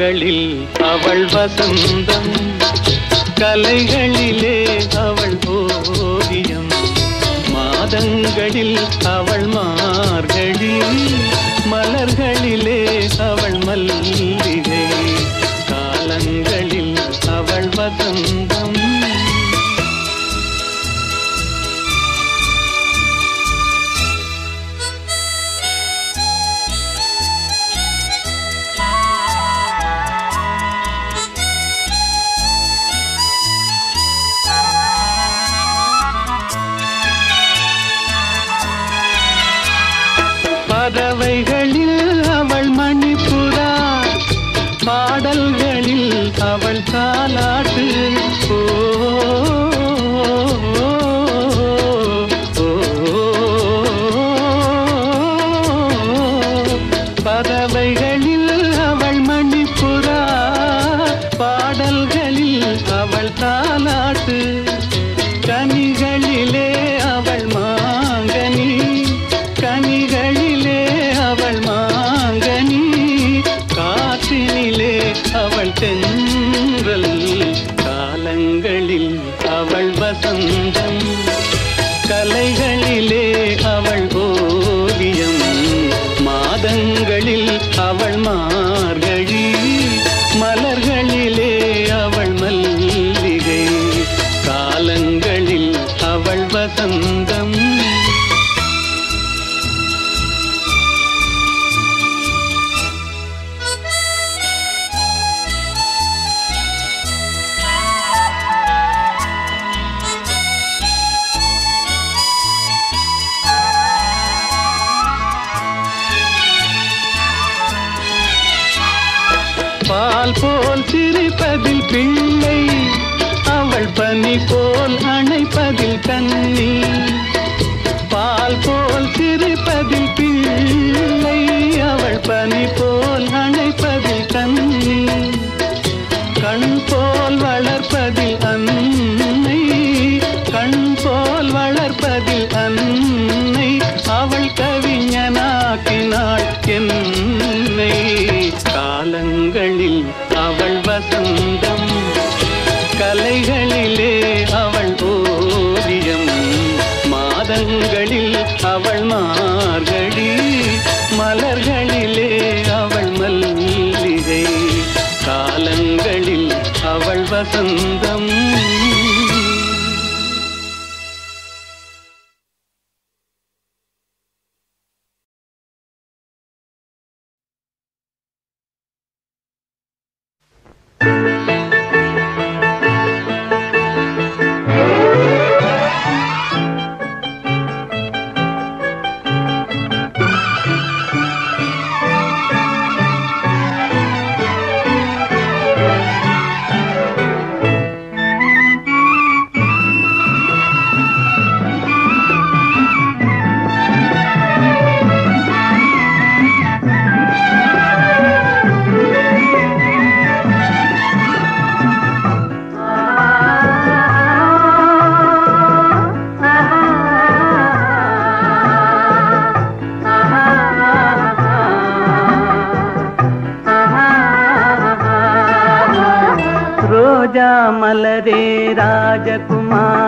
கண்களில் அவள் வசந்தம் கலைகளிலே அவள் ஓவியம். மாதங்களில் அவள்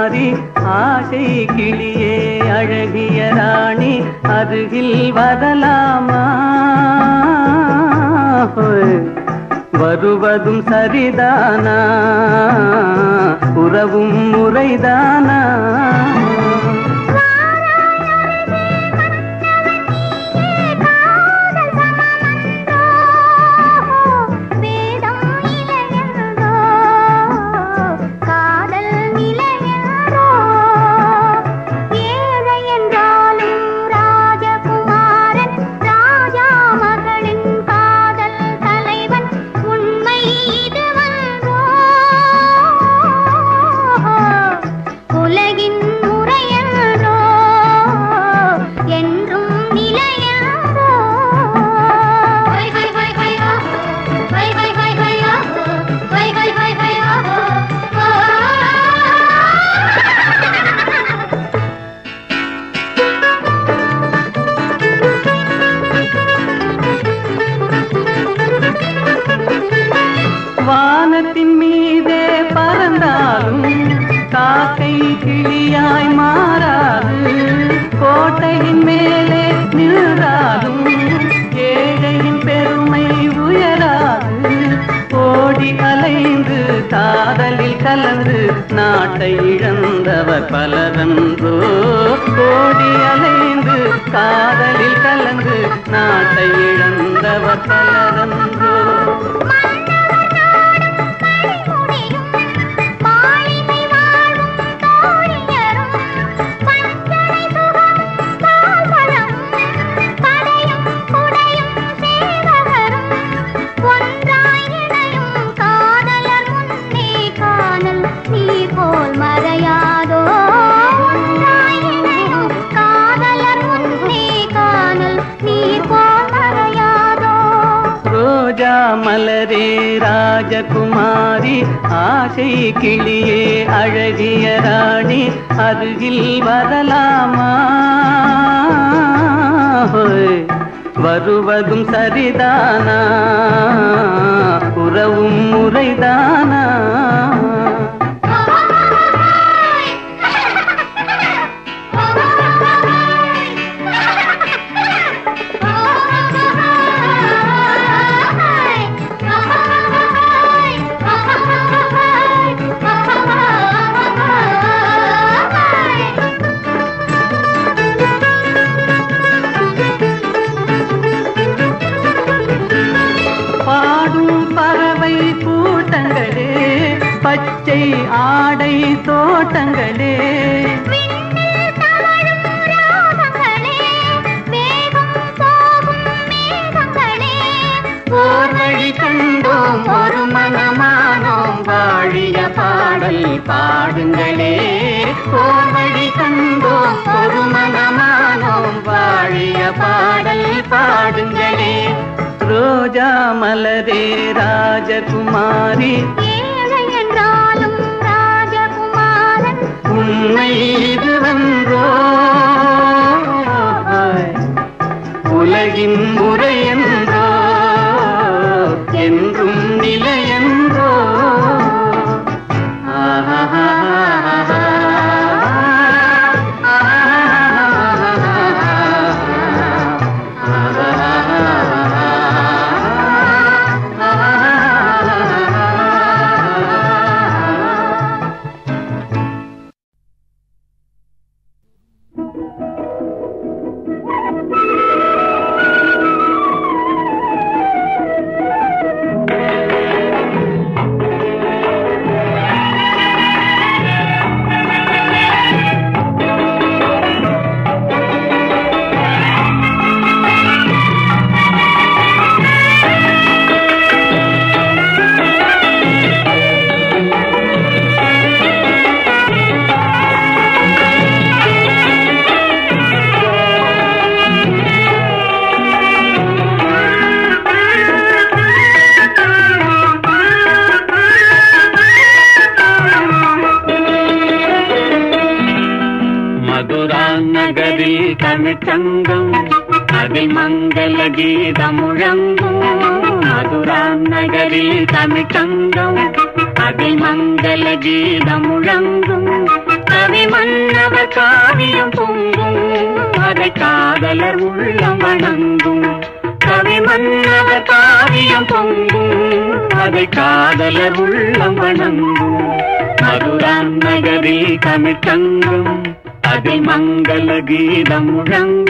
குமாரி ஆசை கிளியே அழகிய ராணி அருகில் வரலாமா? வருவதும் சரிதானா? உறவும் முறைதானா? ஆசை கிளியே அழகிய ராணி அருகில் வரலாமா? வருவதும் சரிதானா? உறவும் முறைதானா? இயற்கை ஆடை தோட்டங்களே. வழி கண்டோம் ஒரு மனமானோம் வாழிய பாடல் பாடுங்களே. ஓர் வழி கண்டோம் ஒரு மனமானோம் வாழிய பாடல் பாடுங்களே. ரோஜா மலரே ராஜகுமாரி. உன்னை இது வந்தோ உலகின் முறையன் தங்கம் அதில் மங்கள கீதம் முழங்க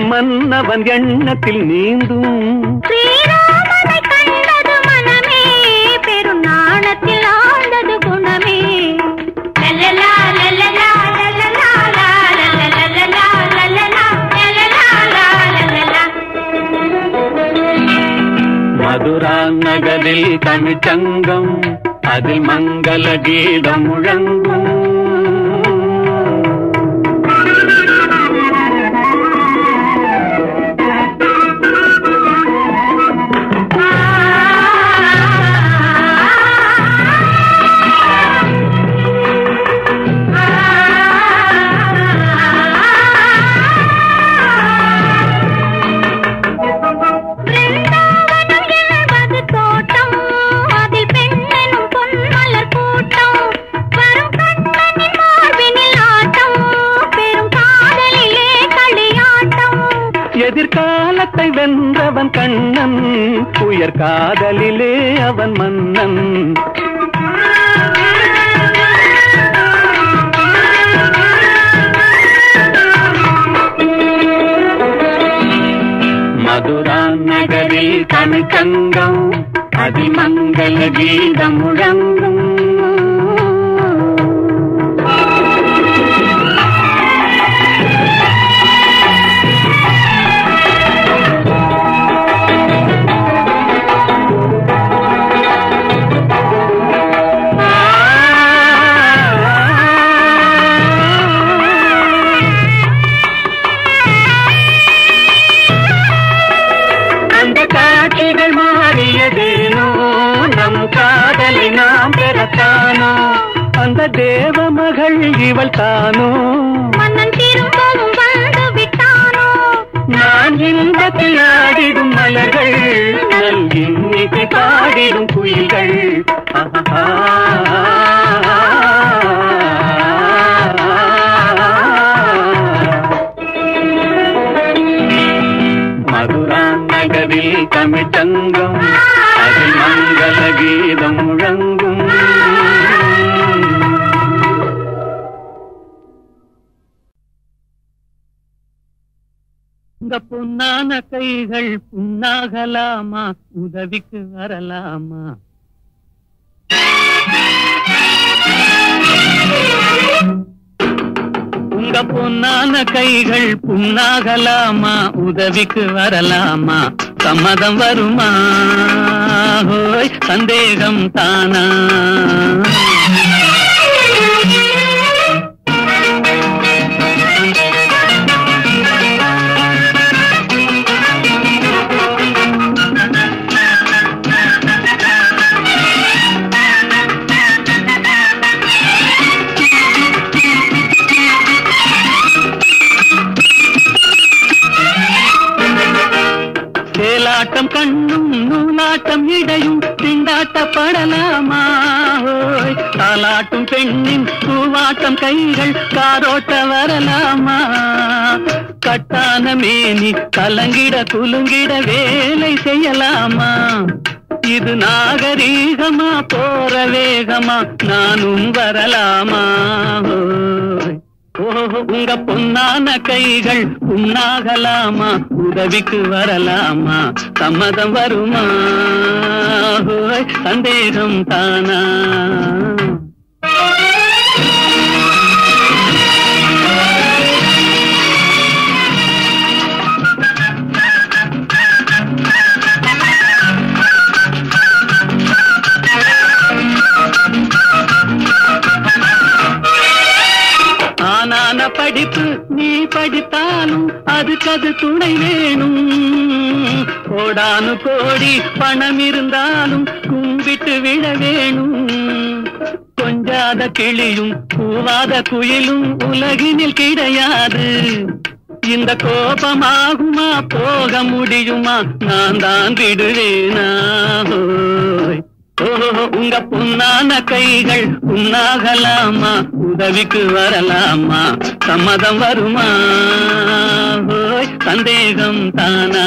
மன்னவன் எண்ணத்தில் நீந்தும் மதுரா நகரில் தமிழ்ச்சங்கம் அதில் மங்கள கீதம் முழங்கும் உயர் காதலிலே அவன் மன்னன். மதுரா நகரில் தமிழ் தங்கம் அதிமங்கல கீதம் மகள் உதவிக்கு வரலாமா? உங்க பொன்னான கைகள் புண்ணாகலாமா? உதவிக்கு வரலாமா? சம்மதம் வருமா? சந்தேகம் தானா? திண்டாட்டப்படலாமா தாலாட்டும் பெண்ணின் பூவாட்டம் கைகள் காரோட்ட வரலாமா? கட்டான மேனி கலங்கிட குலுங்கிட வேலை செய்யலாமா? இது நாகரீகமா போற வேகமா நானும் வரலாமா? உங்க பொன்னான கைகள் உண்ணாகலாமா? உதவிக்கு வரலாமா? சம்மதம் வருமா? சந்தேகம் தானா? கோடி பணம் இருந்தாலும் கும்பிட்டு விழ வேணும். கொஞ்சாத கிளியும் பூவாத குயிலும் உலகினில் கிடையாது. இந்த கோபமாகுமா போக முடியுமா? நான் தான் விடுவேனா? உங்க புண்ணான கைகள் உண்ணாகலாமா? உதவிக்கு வரலாமா? சம்மதம் வருமா? சந்தேகம் தானா?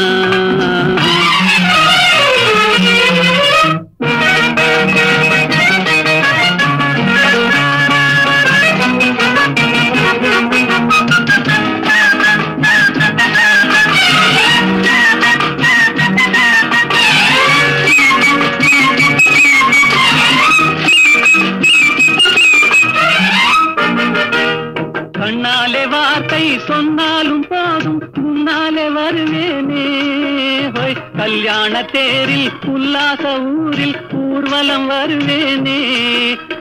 தேரில் உல்லாச ஊரில் ஊர்வலம் வருவேனே.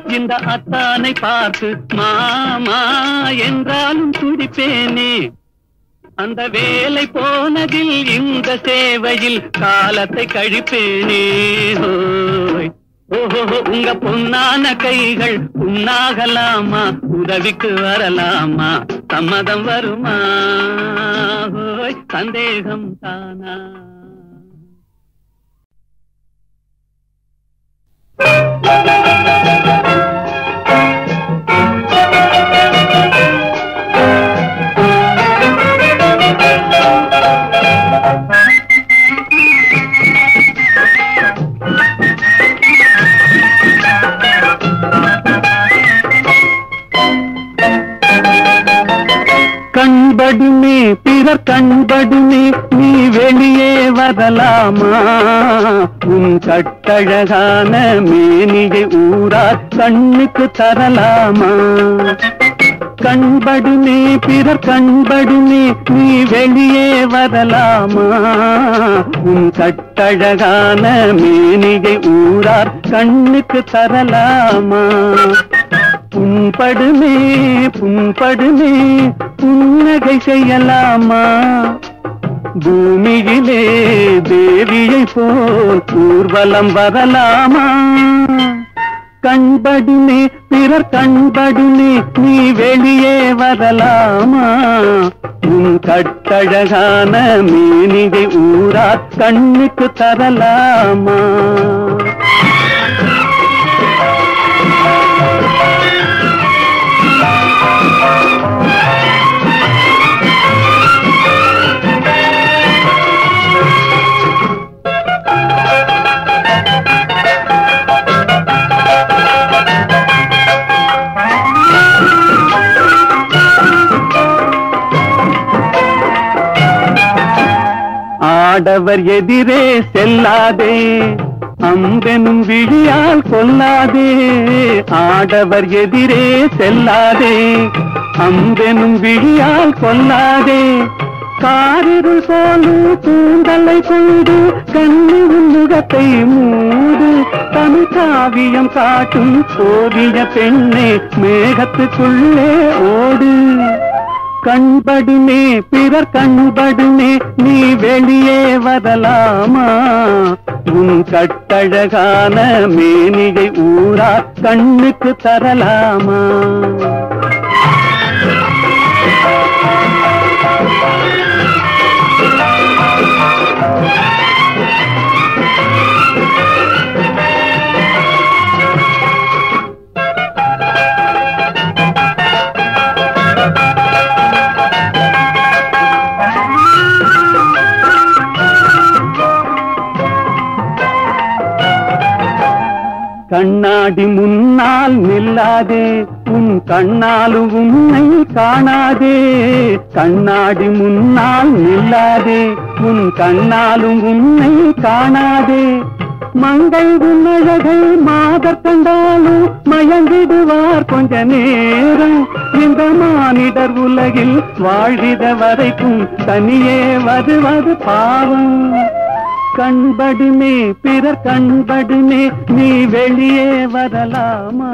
இந்த அத்தானை பார்த்து மாமா என்றாலும் துடிப்பேனே. அந்த வேலை போனதில் இந்த சேவையில் காலத்தை கழிப்பேனே. ஓஹோ உங்க பொன்னான கைகள் உண்ணாகலாமா? உதவிக்கு வரலாமா? சம்மதம் வருமா? சந்தேகம் தானா? Thank you. கண்படுமே பிறர் கண்படுமே நீ வெளியே வரலாமா? உன் கட்டழகான மேனியை ஊரா கண்ணுக்கு தரலாமா? கண்படுமே பிறர் கண்படுமே நீ வெளியே வரலாமா? உன் கட்டழகான மேனிகை ஊரார் கண்ணுக்கு தரலாமா? புண்படுமே புண்படுமே புன்னகை செய்யலாமா? பூமியிலே தேவியை போல் ஊர்வலம் வரலாமா? கண்படுமே பிறர் கண்படுமே நீ வெளியே வரலாமா? உன் கட்டழகான மீனிகை ஊரா கண்ணுக்கு தரலாமா? ஆடவர் எதிரே செல்லாதே. அம்பெனும் விழியால் கொல்லாதே. ஆடவர் எதிரே செல்லாதே. அம்பெனும் விழியால் கொல்லாதே. காரிருள் போலும் தூண்டலை கொண்டு கண்ணு முகத்தை மூடு. தமிழ் காவியம் காட்டும் ஓவிய பெண்ணே மேகத்துக்குள்ளே ஓடு. கண்படுமே பிறர் கண்படுமே நீ வெளியே வரலாமா? உன் கட்டழகான மேனிகை ஊரா கண்ணுக்கு தரலாமா? கண்ணாடி முன்னால் நில்லாதே உன் கண்ணாலும் உன்னை காணாதே. கண்ணாடி முன்னால் நில்லாதே உன் கண்ணாலும் உன்னை காணாதே. மங்கை உன்னழகை மாதர் கண்டாலும் மயங்கிடுவார் கொஞ்ச நேரம். இந்த மானிடர் உலகில் வாழ்கிற வரைக்கும் தனியே வருவது பாவம். கண்படுமே பிறர் கண்படுமே நீ வெளியே வரலாமா?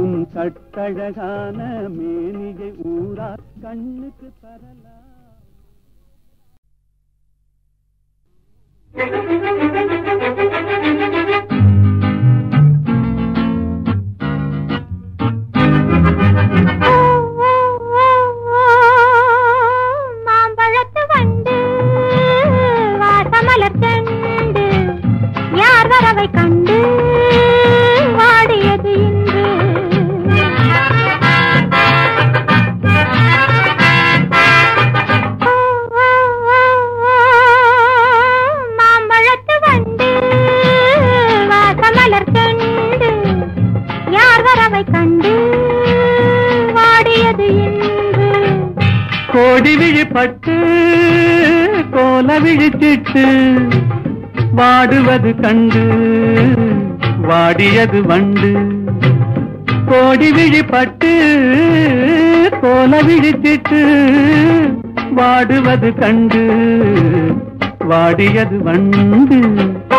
உன் கட்டழகான மேனிகை ஊரா கண்ணுக்கு தரலாம் மாம்பழத்து பறவை கண்டு வாடியது இன்று. மாம்பழத்து வண்டு வாசமலர் கண்டு யார் வரவை கண்டு வாடியது இன்று. கோடி விழிப்பட்டு கோல விழிச்சிட்டு வாடுவது கண்டு வாடியது வண்டு. கோடி விழிப்பட்டு கோல விழிச்சிட்டு வாடுவது கண்டு வாடியது வண்டு.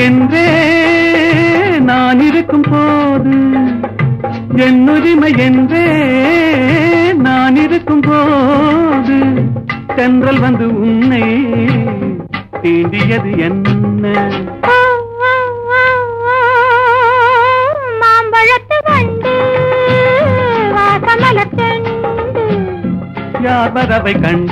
என்றே நான் இருக்கும் போது என்னுரிமை என்றே நான் இருக்கும் போது சென்றல் வந்து உன்னை தீண்டியது என்ன? யார் வரவை கண்டு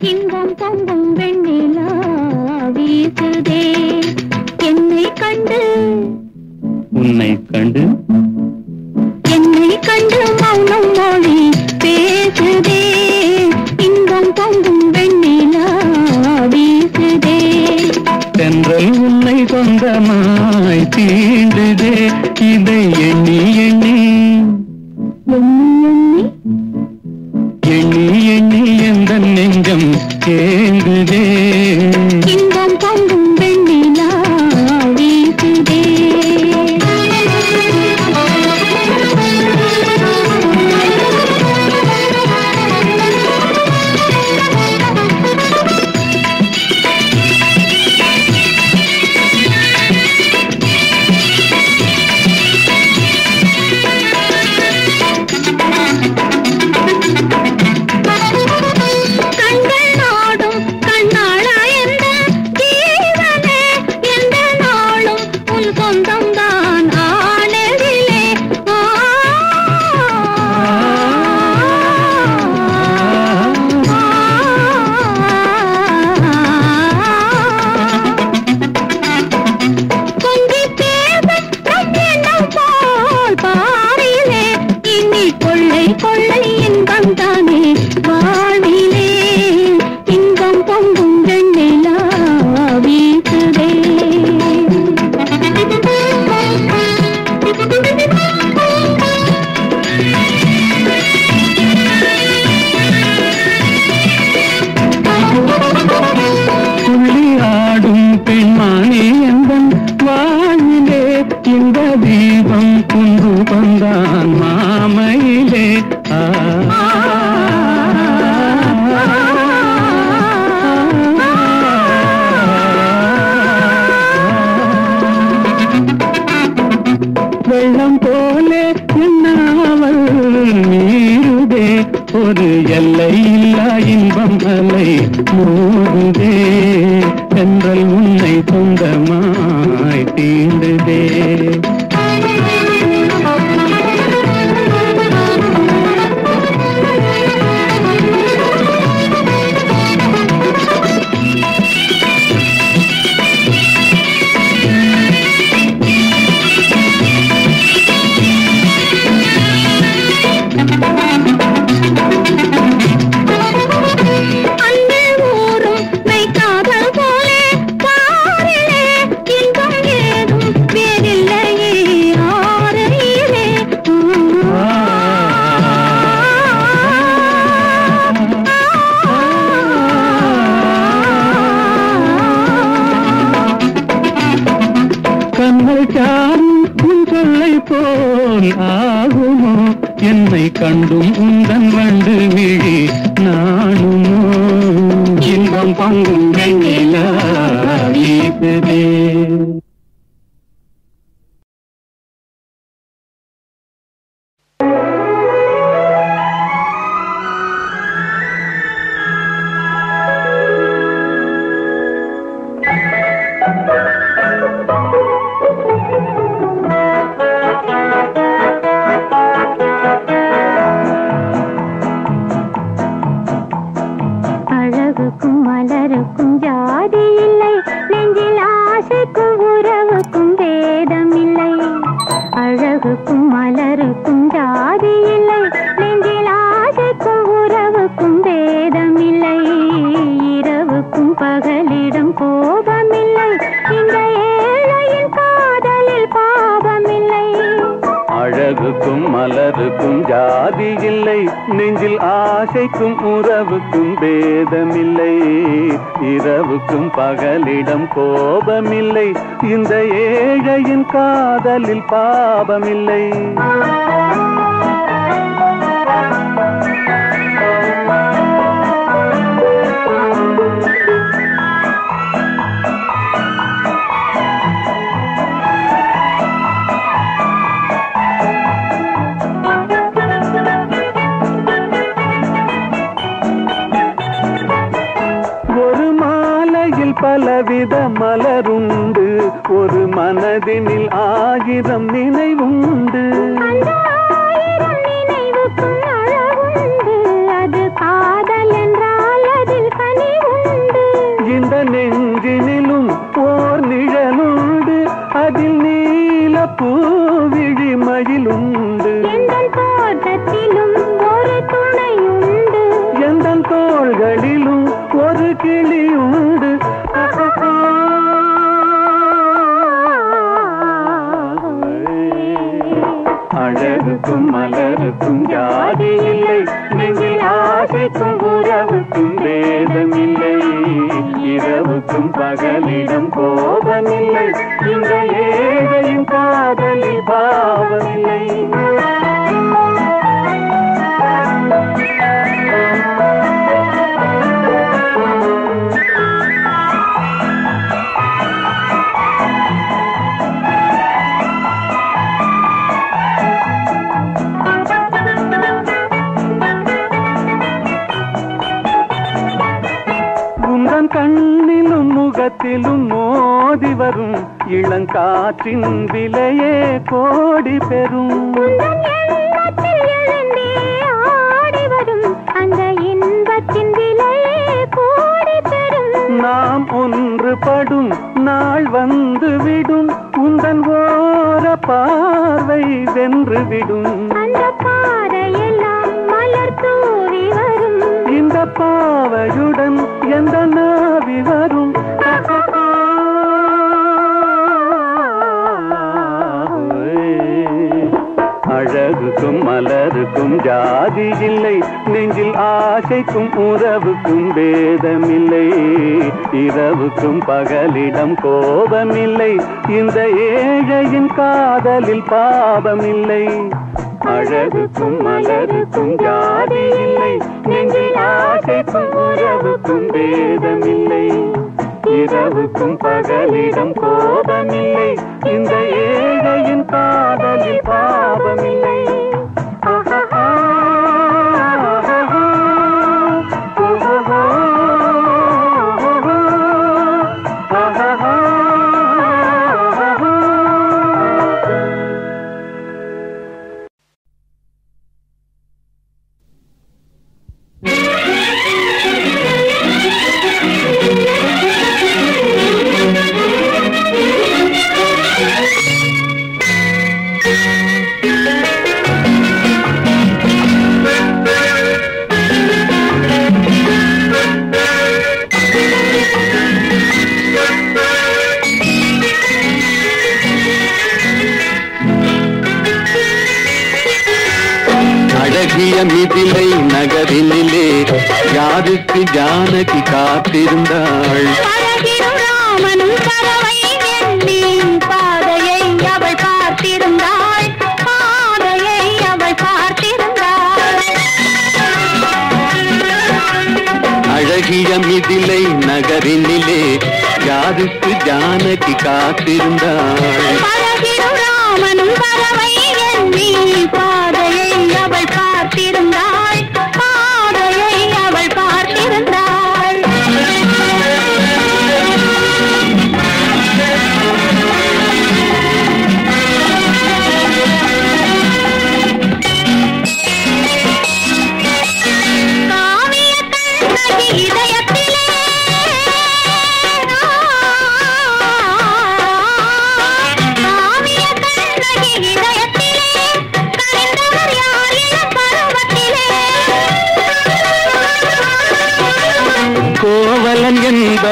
இன்பம் பொங்கும் வெண்ணிலா வீசுதே என்னை கண்டு உன்னை கண்டு என்னை கண்டு மௌனம் மொழி பேசுதே. இன்பம் பொங்கும் வெண்ணிலா வீசுதே தென்றல் உன்னை சொந்தமாய் தீண்டுதே. இதை எண்ணியே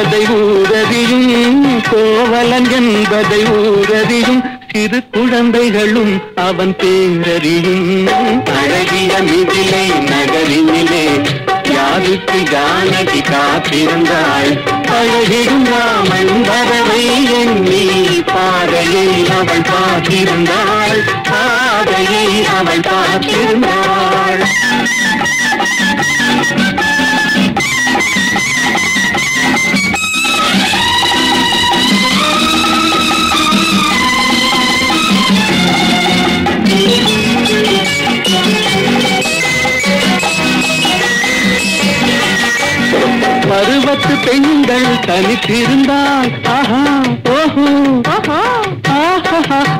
என்பதை ஊரதியும் கோவலன் என்பதை ஊரதியும் சிறு குழந்தைகளும் அவன் பேரறியும். அழகிய மிதிலே நகரினிலே யாருக்கு ஜானகி காத்திருந்தாள் அழகிடும் ராமன் வரவை எண்ணி பாதையை அவள் பார்த்திருந்தாள். பாதையை அவள் பார்த்திருந்தாள். பத்து பெண்கள் தனித்திருந்தால் ஆஹா ஓஹோ. ஆஹா.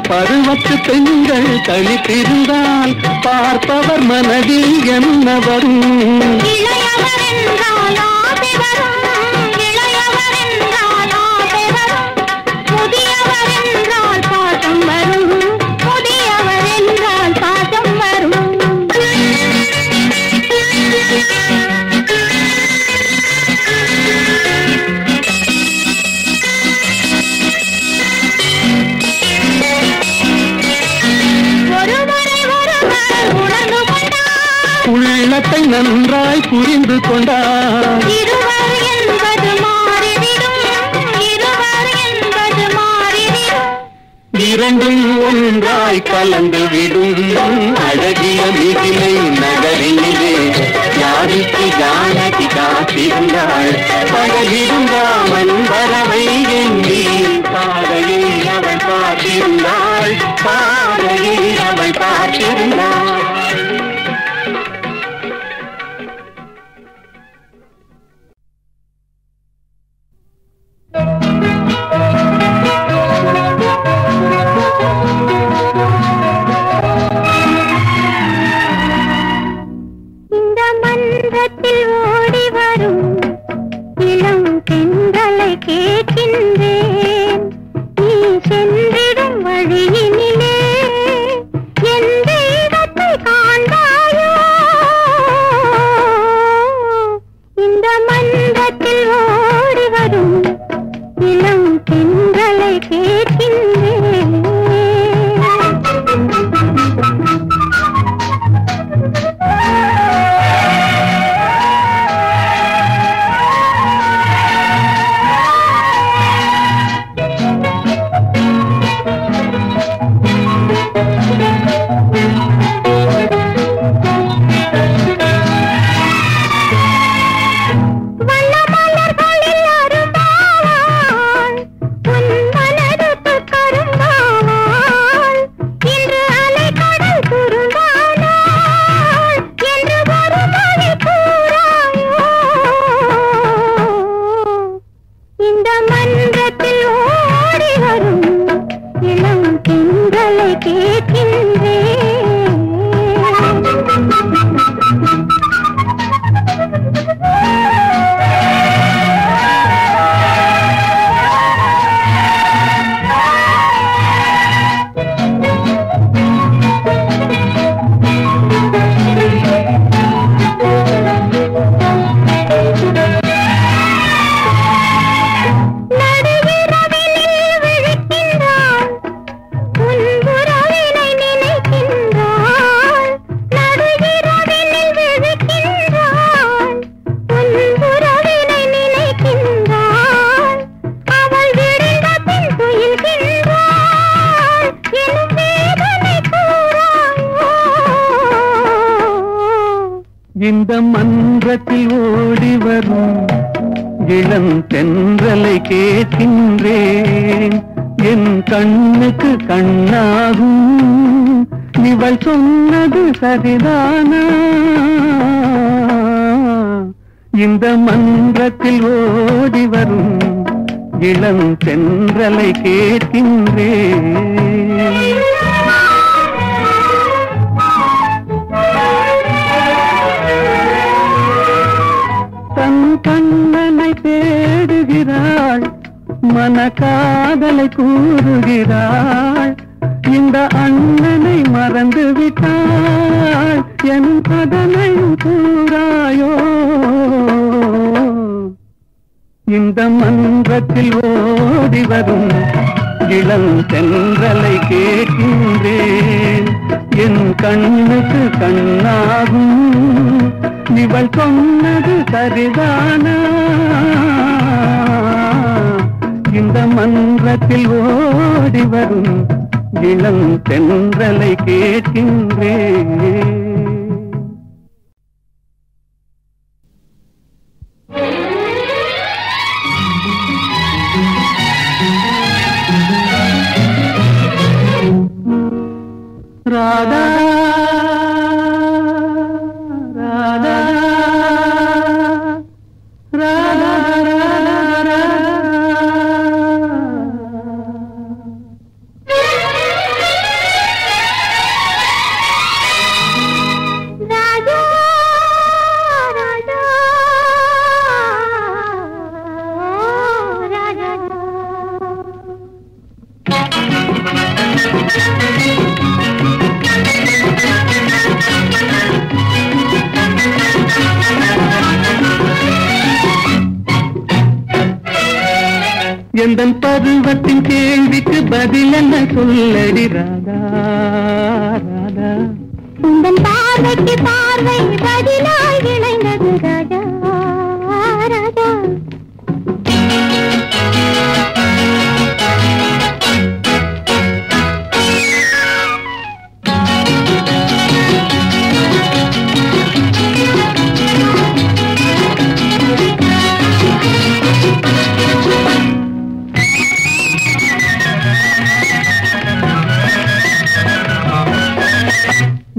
பருவத்து பெண்கள் தனித்திருந்தால் பார்ப்பவர் மனதில் என்ன வரும்?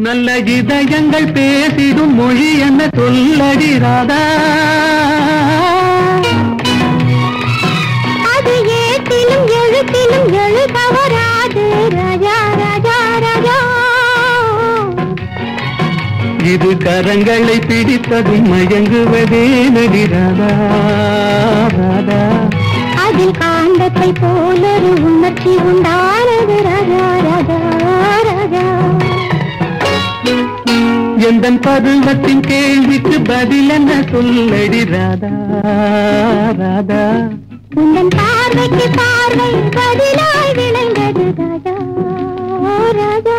நல்ல இதயங்கள் பேசிடும் மொழி என்ன சொல்லடி ராதா? அது ஏட்டிலும் எழுத்திலும் எழுதவராது. ராஜா ராஜா ராஜா. இது கரங்களை பிடித்ததும் மயங்குவதே நடி ராதா ராதா. அதில் காந்தத்தை போலொரு உணர்ச்சி உண்டானது. ராஜா ராஜா. எந்த பருவத்தின் கேள்விக்கு பதில் என்ன சொல்லடி ராதா ராதா? உங்கள் பார்வைக்கு பார்வை பதிலாய் விளைந்தது ராஜா ராதா.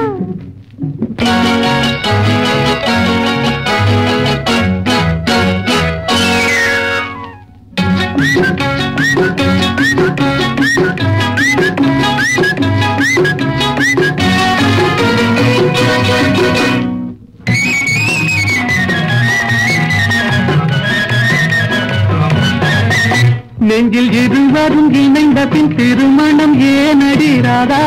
நெஞ்சில் இருவரும் இணைந்த பின் திருமணம் ஏனடி ராதா?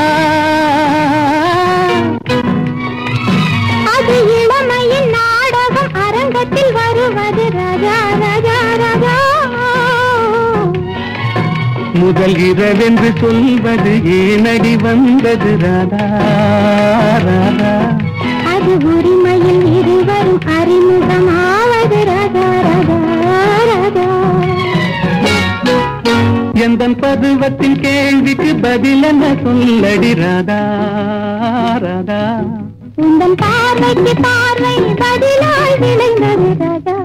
அது இளமையின் நாடகம் அரங்கத்தில் வருவது ராஜா ராஜா ராஜா. முதல் இரவென்று சொல்வது ஏனடி வந்தது ராதா ராதா. அது உரிமையில் எந்தன் பருவத்தின் கேள்விக்கு பதில் என்ன சொல்லடி ராதா ராதா? உந்தன் பார்வைக்கு பார்வை பதிலாய் விளைந்தது ராதா.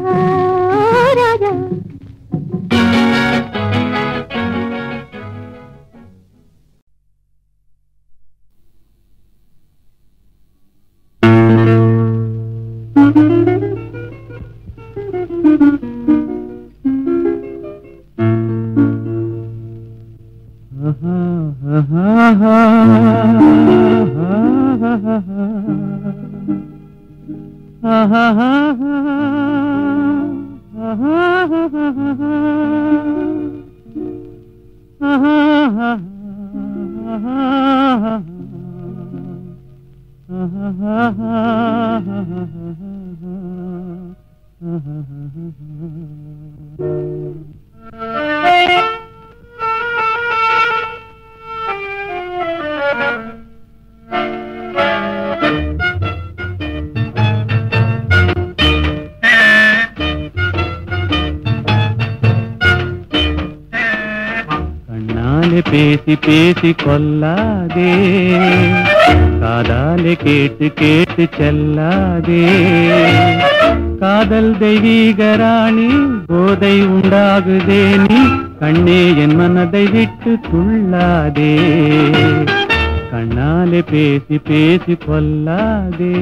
கண்ணாலே பேசி கொல்லாதே காதாலே கேட்டு கேட்டு செல்லாதே. காதல் தெய்வீக ராணி போதை உண்டாகுதே. நீ கண்ணே என் மனதை விட்டு துள்ளாதே. கண்ணாலே பேசி பேசி கொல்லாதே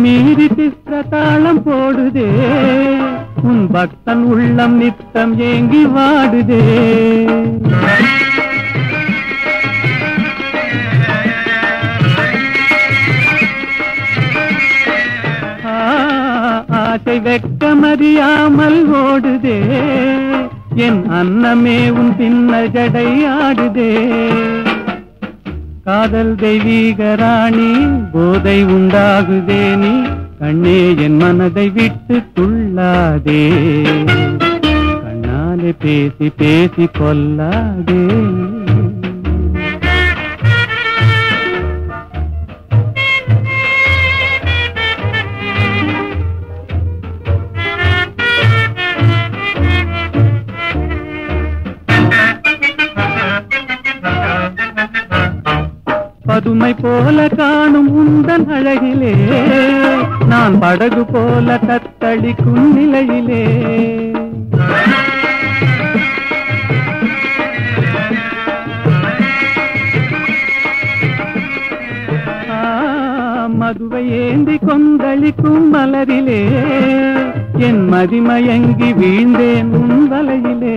மீறி சித்திர தாளம் போடுதே. உன் பக்தன் உள்ளம் நித்தம் ஏங்கி வாடுதே. ஆ, ஆசை வெக்கமறியாமல் ஓடுதே. என் அன்னமே உன் பின்ன ஜடை ஆடுதே. காதல் தெய்வீக ராணி போதை உண்டாகுதே நீ கண்ணே என் மனதை விட்டு துள்ளாதே. கண்ணாலே பேசி பேசி கொல்லாதே பதுமை போல காணும் உந்தன் அழகிலே நான் படகு போல தத்தளிக்கும் நிலையிலே. மதுவை ஏந்தி கொந்தளிக்கும் மலரிலே என் மதிமயங்கி வீழ்ந்தேன் உன் வலையிலே.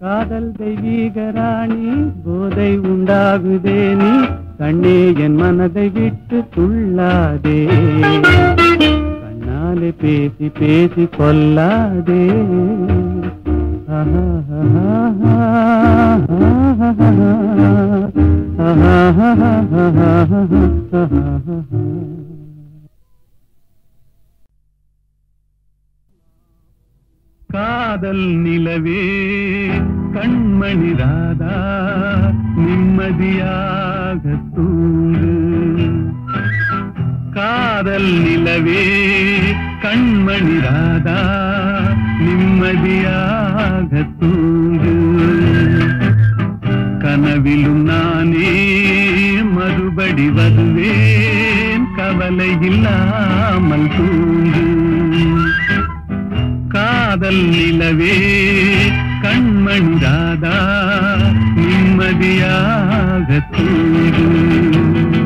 காதல் தெய்வீக ராணி போதை உண்டாகுதே நீ கண்ணே என் மனதை விட்டு துள்ளாதே கண்ணாலே பேசி பேசி கொல்லாதே ஆஹா காதல் நிலவே. கண்மணி ராதா நிம்மதியாக தூங்கு. காதல் நிலவே. கண்மணி ராதா நிம்மதியாக தூங்கு. கனவிலும் நானே மறுபடி வருவேன். கவலை இல்லாமல் தூங்கு. காதல் நிலவே கண்மணி ராதா நிம்மதியாக தூங்கு.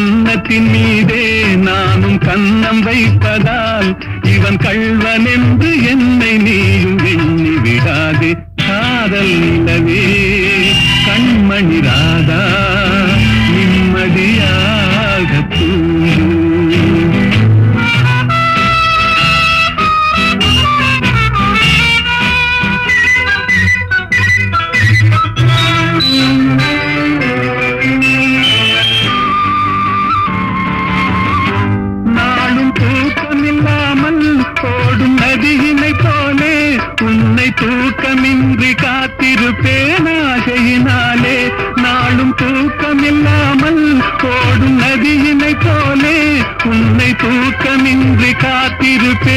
கன்னத்தின் மீதே நானும் கன்னம் வைப்பதால் இவன் கள்வன் என்று என்னை நீயும் எண்ணி விடாது. காதல் நிலவே கண்மணி ராதா.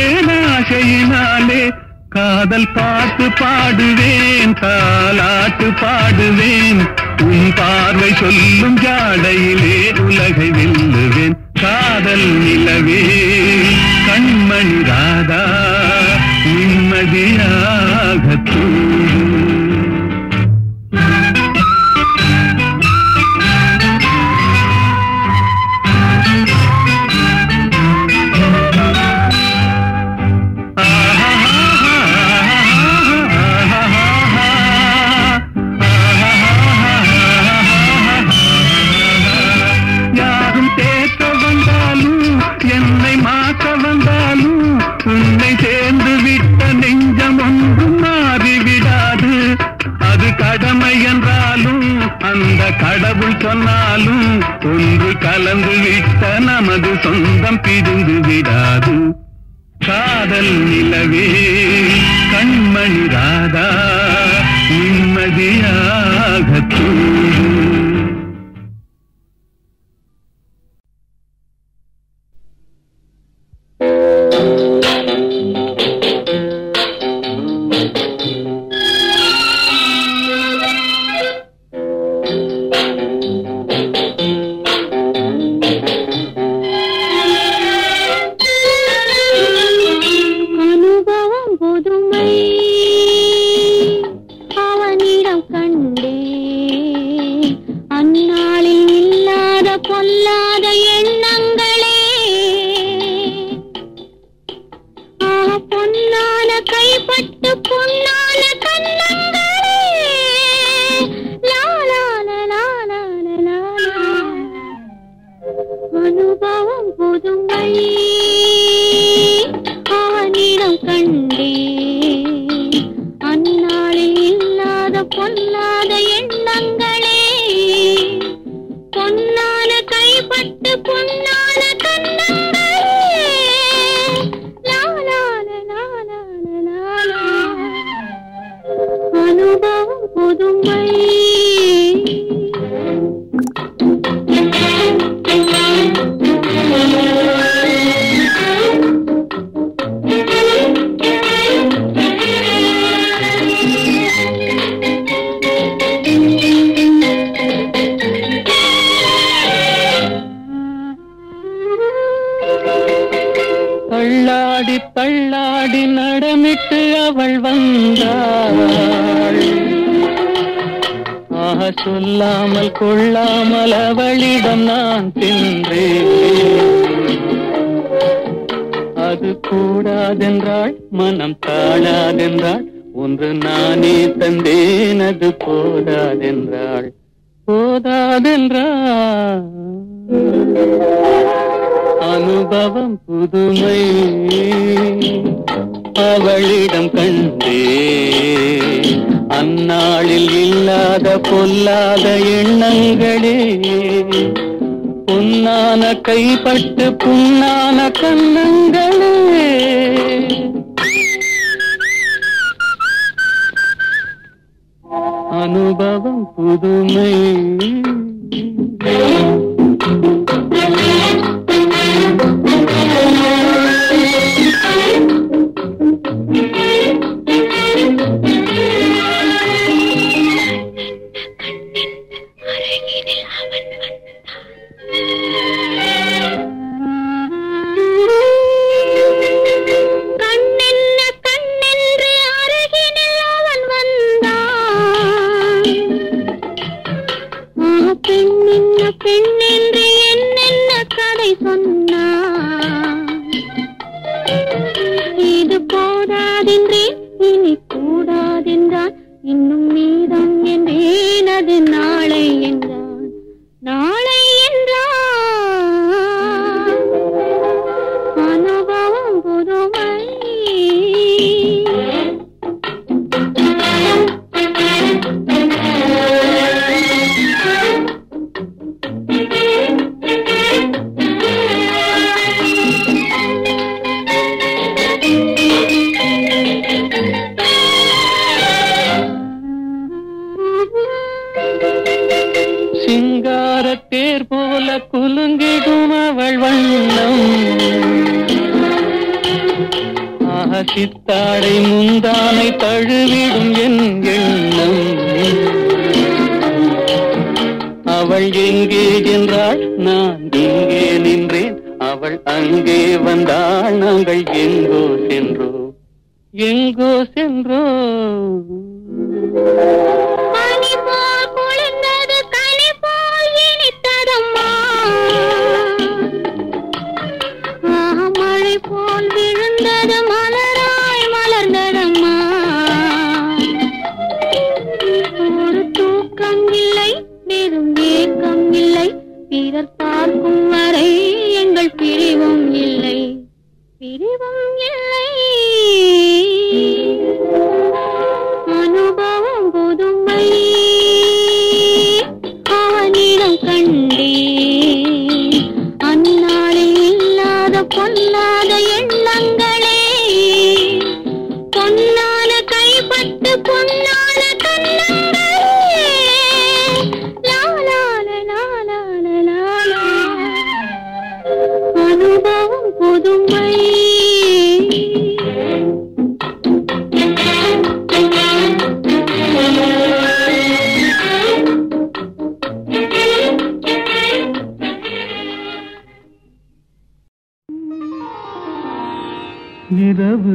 காத்திருப்பேன் காதல் பாட்டு பாடுவேன் தாலாட்டு பாடுவேன். உன் பார்வை சொல்லும் ஜாடையிலே உலகை வெல்லுவேன். காதல் நிலவே கண்மணி ராதா நிம்மதியாகத்தூ சொன்னாலும் ஒன்று கலந்து விட்ட நமது சொந்தம் பிரிந்து விடாது. காதல் நிலவே கண்மணி ராதா நிம்மதியாக சொல்லாமல் கொள்ளாமல் அவளிடம் நான் சென்றேன். அது கூடாதென்றாள் மனம் தாழாதென்றாள் ஒன்று நானே தந்தேன் அது போதாதென்றாள் போதாதென்றாள் அனுபவம் புதுமை. அவளிடம் கண்டே. அந்நாளில் இல்லாத பொல்லாத எண்ணங்களே. பொன்னான கைப்பட்டு புண்ணான கண்ணங்களே அனுபவம் புதுமை. இரவு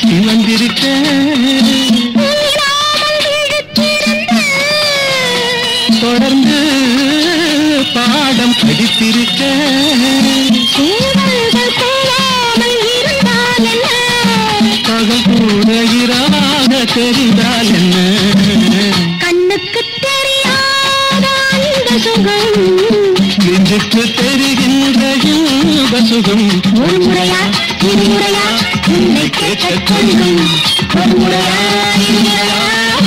பேசி வந்திருக்க தொடர்ந்து பாடம் படித்திருக்க. பகல் கூட இராக தெரிந்தால் என்ன? கண்ணுக்கு சுகம். நெஞ்சுக்கு தெரிகின்ற சுகம். ஒரு முறையா? உன்னை கேட்க சொல்லும். ஒரு முறையா இன்னையா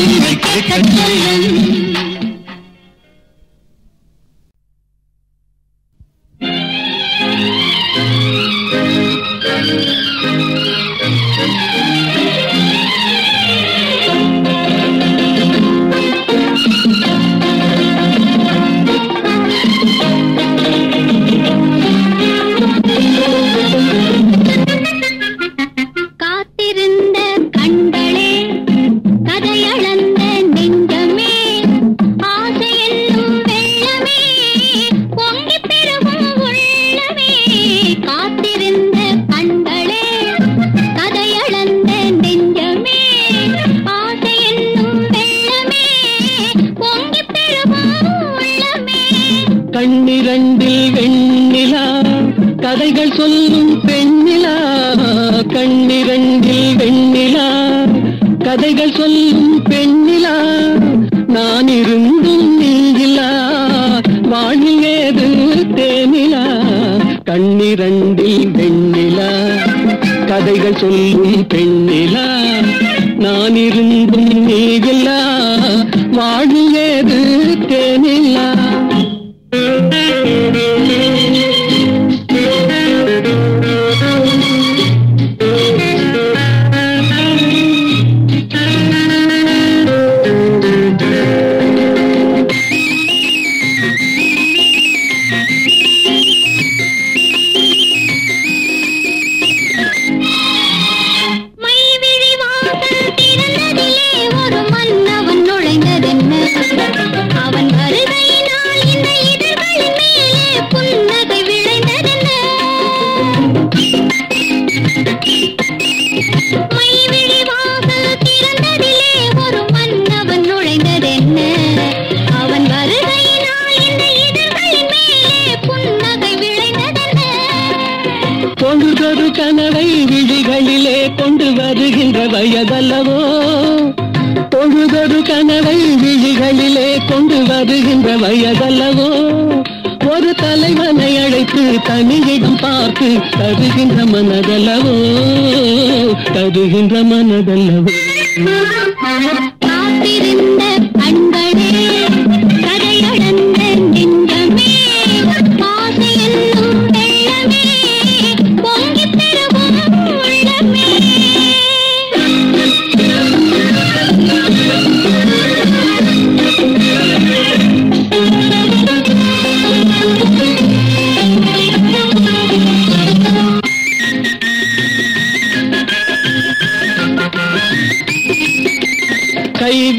உன்னை கேட்க சொல்லும்.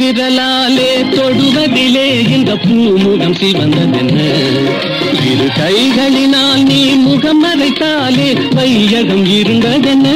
விரலாலே தொடுவதிலே இந்த பூமுகம் சிவந்ததென்ன? இரு கைகளினால் நீ முகம் மறைத்தாலே வையகம் இருந்ததென்ன?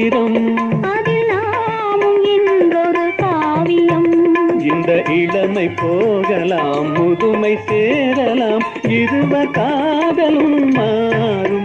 மந்திரம் இந்த இளமை போகலாம் முதுமை சேரலாம். இருவ காதலும் மாறும்.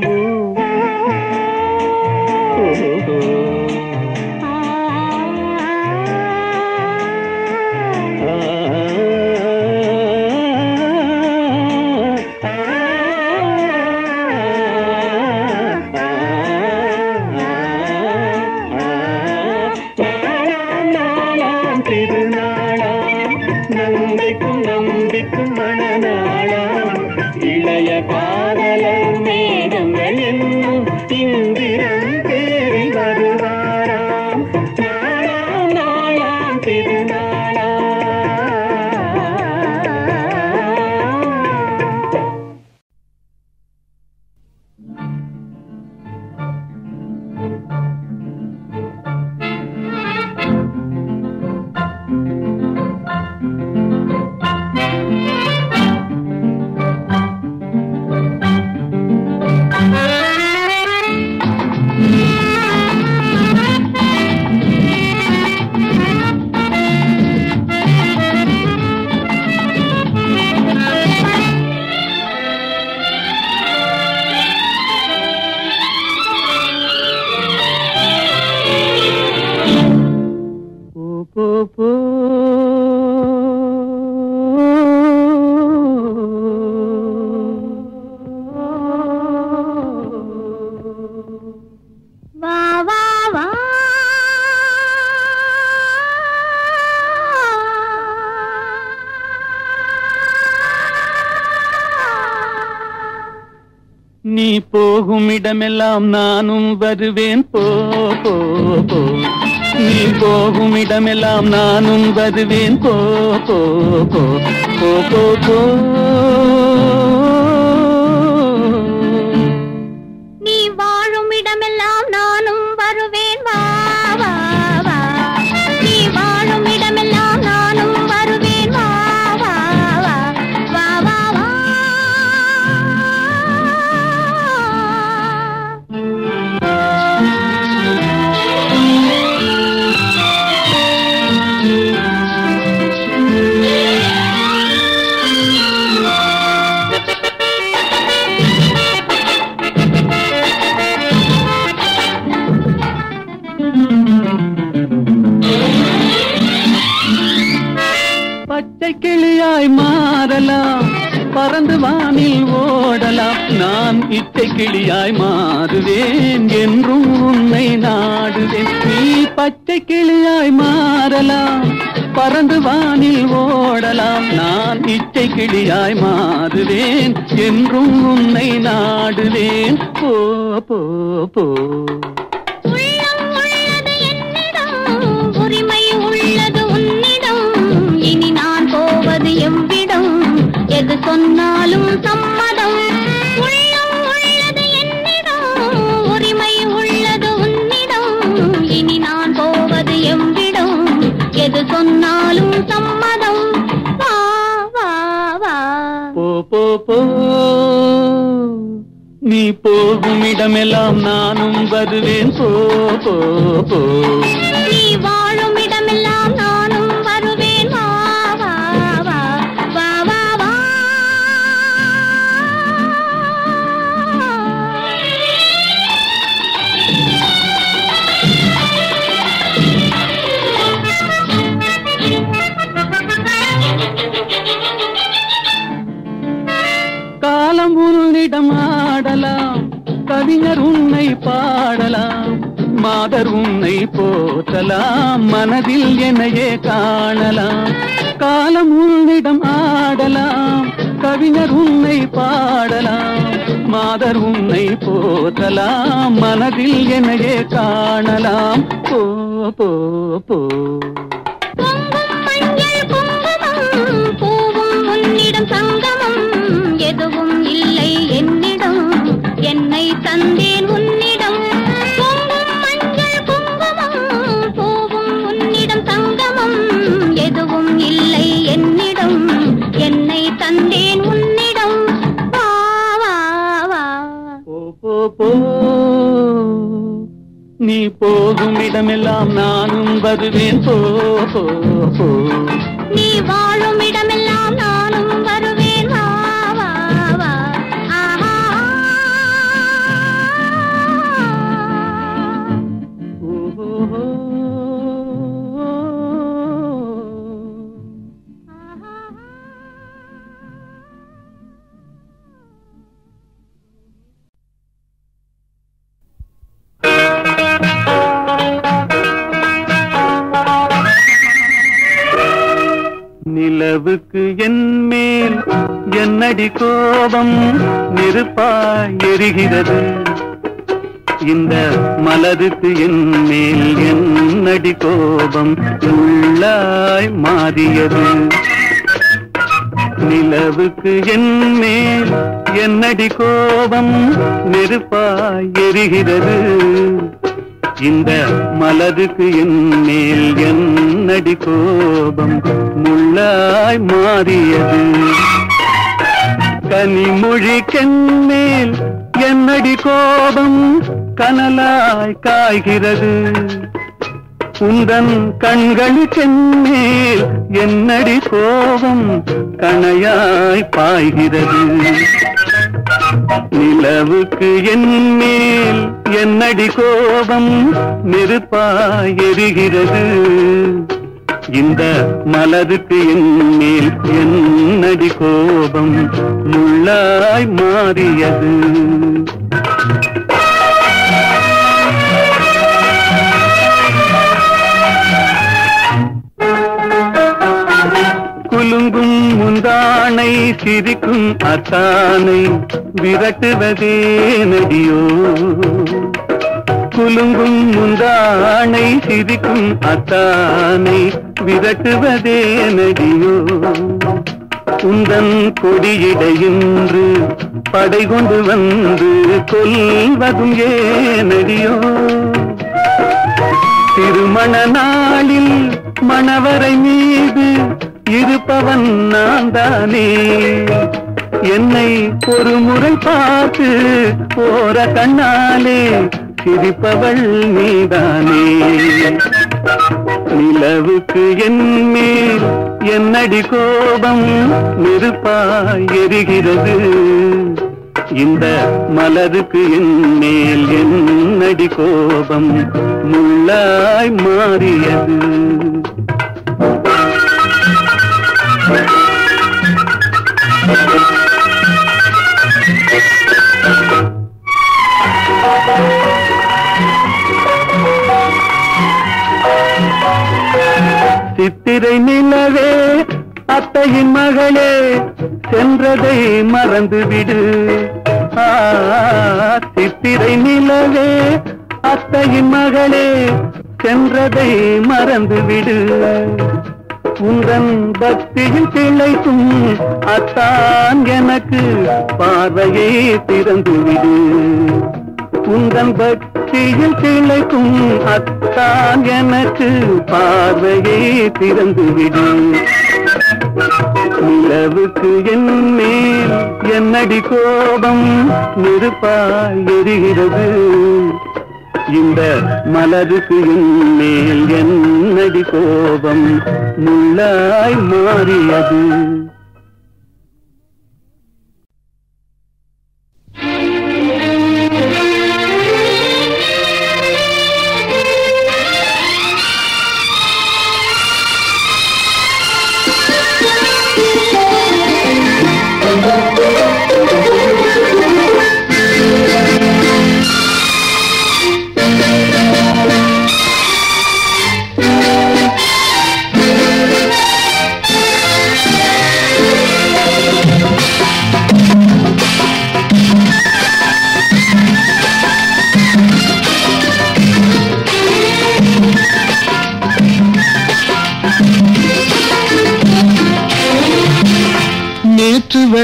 வருவேன். போ போ போ. நீ போகும் இடமெல்லாம் நானும் வருவேன். போ போ போ. போ போ பறந்து வானில் ஓடலாம். நான் இட்டை கிளியாய் மாறுவேன் என்றும் உன்னை நாடுவேன். நீ பச்சை கிளியாய் மாறலாம். பறந்து வானில் ஓடலாம். நான் இச்சை கிளியாய் மாறுவேன் என்றும் உன்னை நாடுவேன். போ போ போ. சொன்னாலும் சம்மதம். உள்ளம் உள்ளது என்னிடம் உரிமை உள்ளது உன்னிடம். இனி நான் போவது எவ்விடம்? எது சொன்னாலும் சம்மதம். வா வா வா. போ போ போ. நீ போகும் இடமெல்லாம் நானும் வருவேன். போ போ போ. கவிஞர் உன்னை பாடலாம் மாதர் உன்னை போற்றலாம் மனதில் என்னையே காணலாம் காலம் உன்னிடம் ஆடலாம் கவிஞர் உன்னை பாடலாம் மாதர் உன்னை போற்றலாம் மனதில் என்னையே காணலாம். போ போ போ. எதுவும் தந்தேன் உன்னிடம் பொங்கும் மஞ்சள் குங்குமம் பூவும் உன்னிடம் சங்கமம் எதுவும் இல்லை என்னிடம். என்னை தந்தேன் உன்னிடம். வா வா வா. போ போ போ. நீ போகும் இடமெல்லாம் நானும் வருவேன். போ போ போ. கோபம் நெருப்பாய் எரிகிறது. இந்த மலருக்கு என் மேல் என்னடி கோபம் உள்ளாய் மாறியது. நிலவுக்கு என் மேல் என்னடி கோபம் நெருப்பாய் எரிகிறது. இந்த மலருக்கு என் மேல் என்னடி கோபம் முள்ளாய் மாறியது. கனிமொழி கண்மேல் என்னடி கோபம் கனலாய் காய்கிறது? உந்தன் கண்களுக்கென்மேல் என்னடி கோபம் கணையாய் பாய்கிறது? நிலவுக்கு என் என்னடி கோபம் நெருப்பாய் எரிகிறது? இந்த மலருக்கு என் மேல் என்னடி கோபம்? முள்ளாய் மாறியது. குலுங்கும் முந்தானை சிரிக்கும் அத்தானை விரட்டுவதே நடியோ? குலுங்கும் முந்தானை சிரிக்கும் அத்தானை விரட்டுவதே நடியோ உந்தன் கொடியிடையின்று படை கொண்டு வந்து கொல்வதும் ஏனடியோ திருமண நாளில் மணவரை மீது இருப்பவன் நான் தானே. என்னை ஒரு முறை பார்த்து போற கண்ணாலே சிரிப்பவள் நீதானே. நிலவுக்கு என் என்னடி கோபம் நெருப்பாய் எரிகிறது. இந்த மலருக்கு என்மேல் என்னடி கோபம் முள்ளாய் மாறியது. சித்திரை நிலவே அத்தையின் மகளே சென்றதை மறந்துவிடு. சித்திரை நிலவே அத்தையின் மகளே சென்றதை மறந்துவிடு. உந்தன் பக்தியில் திளைக்கும் அத்தான் எனக்கு பார்வையை திறந்துவிடு. உந்தன் பக்தியில் திளைக்கும் அத்தான் எனக்கு பார்வையை திறந்துவிடும். நிலவுக்கு என் மேல் என்னடி கோபம் நெருப்பாய் எரிகிறது. இந்த மலருக்கு என் மேல் என்னடி கோபம் முள்ளாய் மாறியது.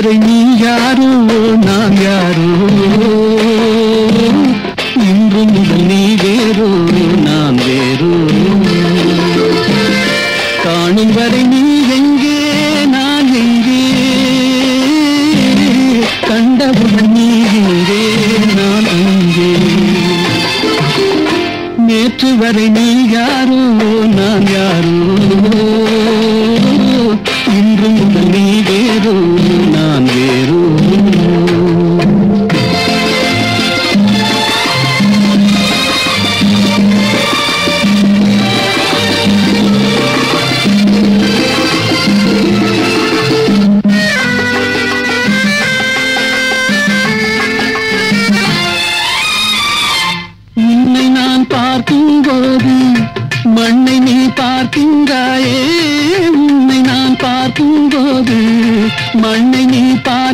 வரை நீ யாரோ நான் யாரோ? இன்று முதல் நீ வேறோ நான் வேறோ? காணும் வரை நீ எங்கே நான் எங்கே? கண்டவுடன் நீ எங்கே நான் அங்கே. நேற்று வரை நீ யாரோ நான் யாரோ? இன்று முதல் நீ வேறோ? நான்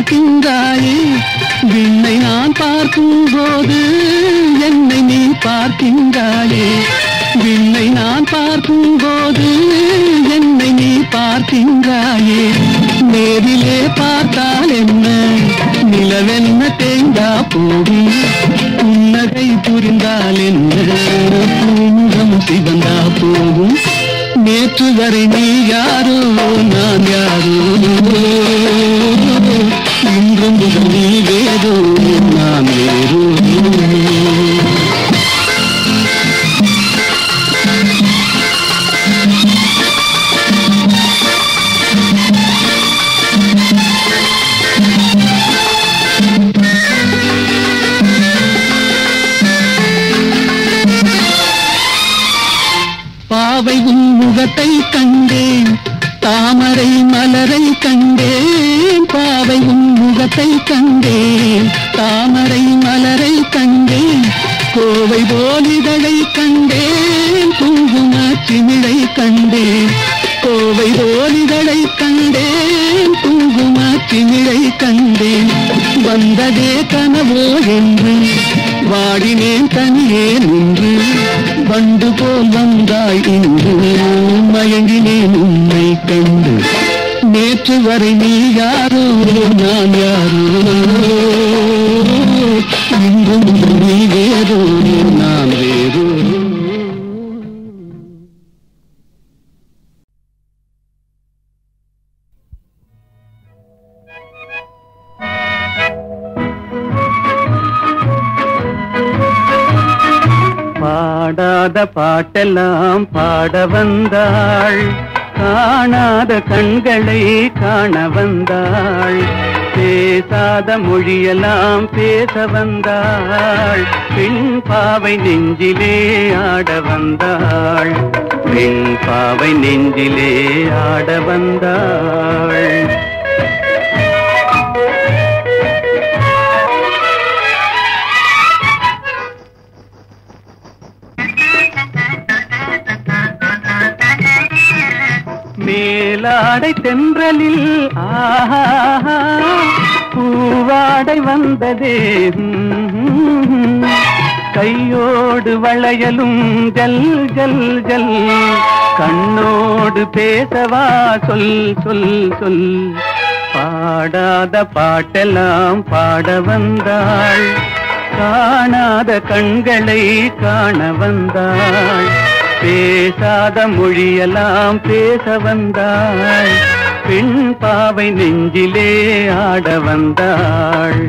பார்க்கின்றாயே? விண்ணை நான் பார்க்கும் போது என்னை நீ பார்க்கின்றாயே? விண்ணை நான் பார்க்கும் போது என்னை நீ பார்க்கின்றாயே? நேரிலே பார்த்தால் என்ன? நிலவென்ன தேங்கா போகும் புன்னகை புரிந்தால் என்ன? சிவந்தா போகும். நேற்று வரை நீ யாரோ நான் யாரோ இன்று முதல் நீ கண்டேன் தாமரை மலரை கண்டேன் கோவை போலிதழை கண்டேன் குங்கும சிமிழை கண்டேன் கோவை போலிதழை கண்டேன் குங்கும சிமிழை கண்டேன் வந்ததே கனவோ என்று வாடினேன் தனியே நின்று வண்டு போல் வந்தாய் என்று மயங்கினேன் உன்னை கண்டு. நேற்று வரை நீ யாரோ? நான் யாரோ? இன்றும் நீ வேறோ? நான் வேறோ? பாடாத பாட்டெல்லாம் பாட வந்தாள். காணாத கண்களை காண வந்தாள். பேசாத மொழியெல்லாம் பேச வந்தாள். பெண் பாவை நெஞ்சிலே ஆட வந்தாள். பெண் பாவை நெஞ்சிலே ஆட வந்தாள். மேலாடை தென்றலில் பூவாடை வந்ததே. கையோடு வளையலும் ஜல் ஜல் ஜல். கண்ணோடு பேசவா சொல் சொல் சொல். பாடாத பாட்டெல்லாம் பாட வந்தாள். காணாத கண்களை காண வந்தாள். பேசாத மொழியெல்லாம் பேச வந்தாள். பெண் பாவை நெஞ்சிலே ஆட வந்தாள்.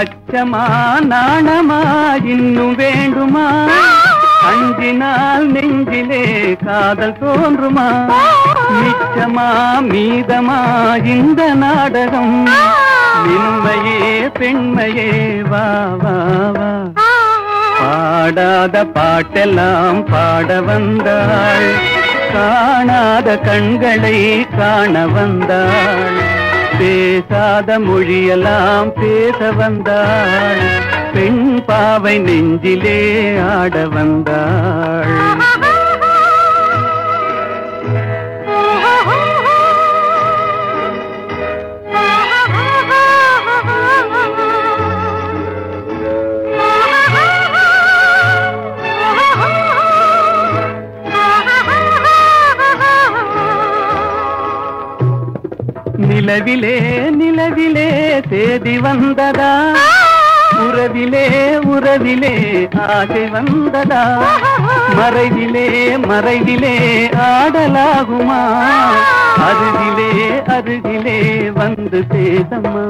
அச்சமா நாணமா இன்னும் வேண்டுமா? அஞ்சினால் நெஞ்சிலே காதல் தோன்றுமா? மிச்சமா மீதமா இந்த நாடகம்? நின்மையே பெண்மையே வா வா வா. பாடாத பாட்டெல்லாம் பாட வந்தாள். காணாத கண்களை காண வந்தாள். பேசாத மொழியெல்லாம் பேச வந்தாள். பெண் பாவை நெஞ்சிலே ஆட வந்தாள். நிலவிலே நிலவிலே தேதி வந்ததா? உறவிலே உறவிலே ஆசை வந்ததா? மறைவிலே மறைவிலே ஆடலாகுமா? அருகிலே அருகிலே வந்து பேசம்மா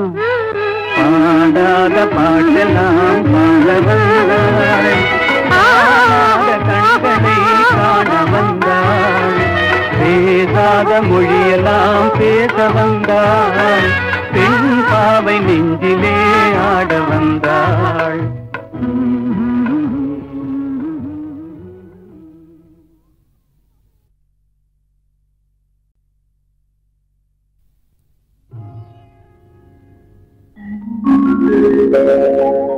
பாடாத பாட்டெல்லாம் பாட வந்தாள் கண்களை காண வந்தாள் பேசாத மொழியெல்லாம் பேச வந்தாள் பெண் பாவை நெஞ்சிலே ஆட வந்தாள் Thank you.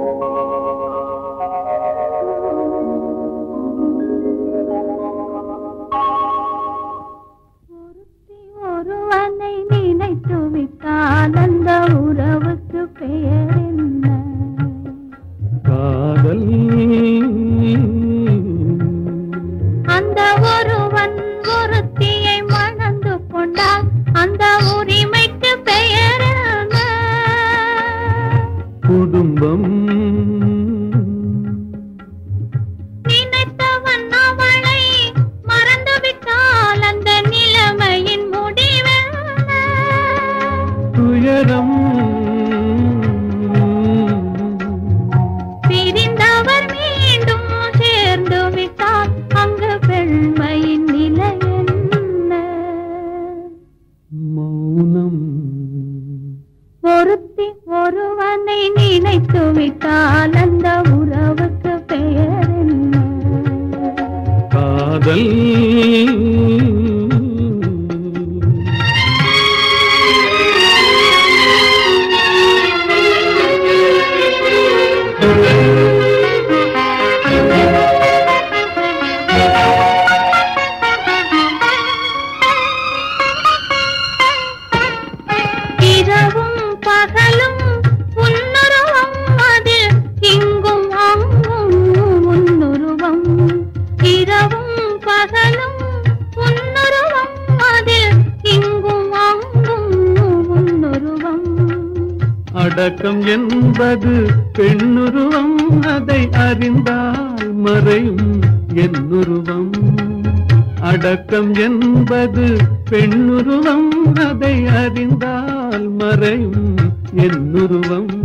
ஒருவனை நினைத்து விட்டால் அந்த உறவுக்கு பெயர் என்ன? காதல். அந்த ஒருவன் ஒருத்தியை மணந்து கொண்டால் அந்த உரிமைக்கு பெயர் என்ன? குடும்பம். ஒருவனை நினைத்து விட்டால் அந்த உறவுக்கு பெயர் என்ன? காதல் அடக்கம் என்பது பெண்ணுருவம் அதை அறிந்தால் மறையும் என்னுருவம்.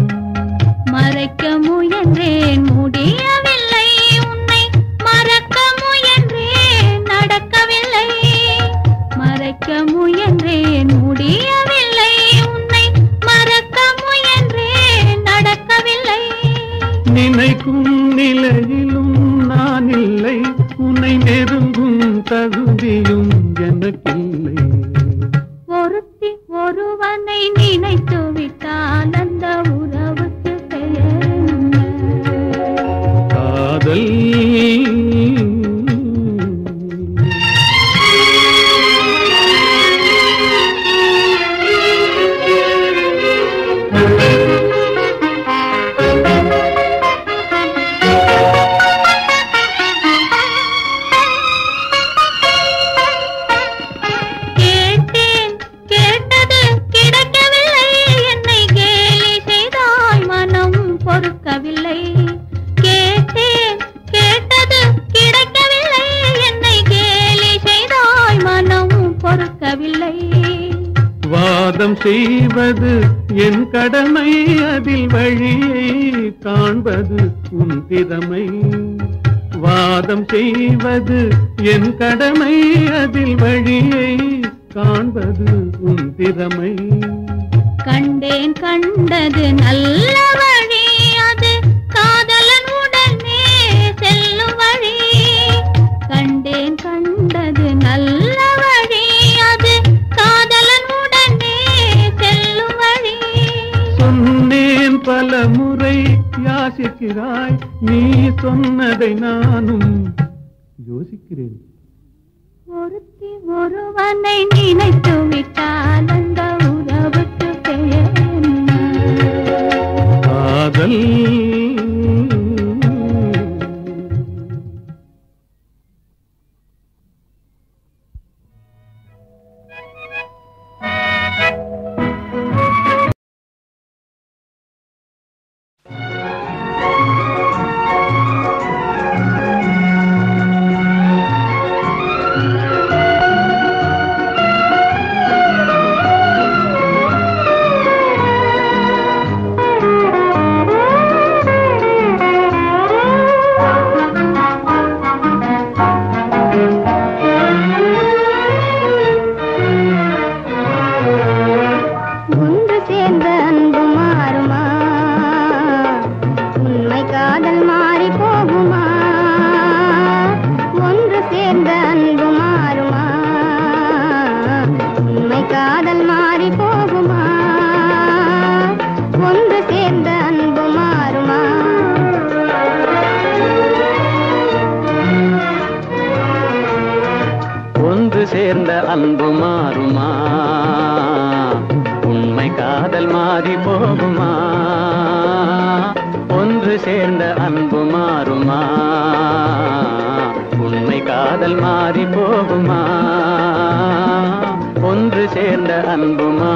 அன்பு மாறுமா? உண்மை காதல் மாறி போகுமா? ஒன்று சேர்ந்த அன்பு மாறுமா? உண்மை காதல் மாறி போகுமா? ஒன்று சேர்ந்த அன்பு மா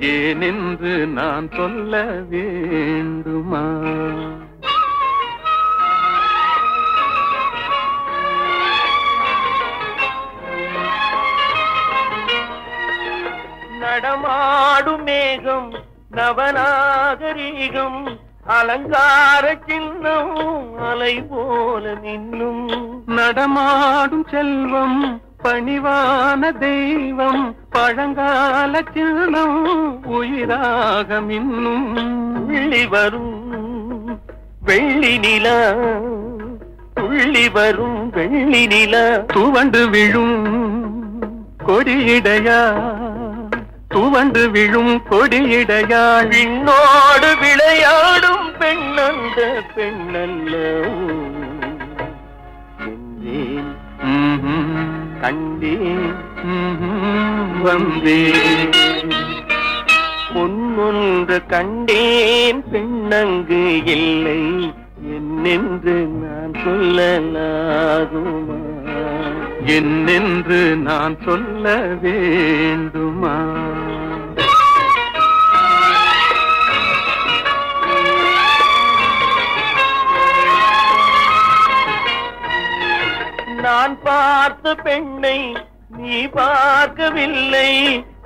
ஏனென்று நான் சொல்ல வேண்டுமா? நடமாடும் மேகம் நவநாகரீகம் அலங்கார சின்னம் அலை போல நின்னும். நடமாடும் செல்வம் பணிவான தெய்வம் பழங்கால சின்னம் உயிராக மின்னும். துள்ளி வரும் வெள்ளி நிலா துள்ளி வரும் வெள்ளி நிலா. துவண்டு விழும் கொடியிடையா துவண்டு விழும் கொடியிடையாள் விண்ணோடு விளையாடும் பெண்ணந்த பெண்ணல்ல. என்றேன் கண்டேன் வந்தேன் பொன்னொன்று கண்டேன் பெண்ணங்கு இல்லை என்னென்று நான் சொல்லலாகுமா என்னென்று நான் சொல்ல வேண்டுமா நான் பார்த்த பெண்ணை நீ பார்க்கவில்லை.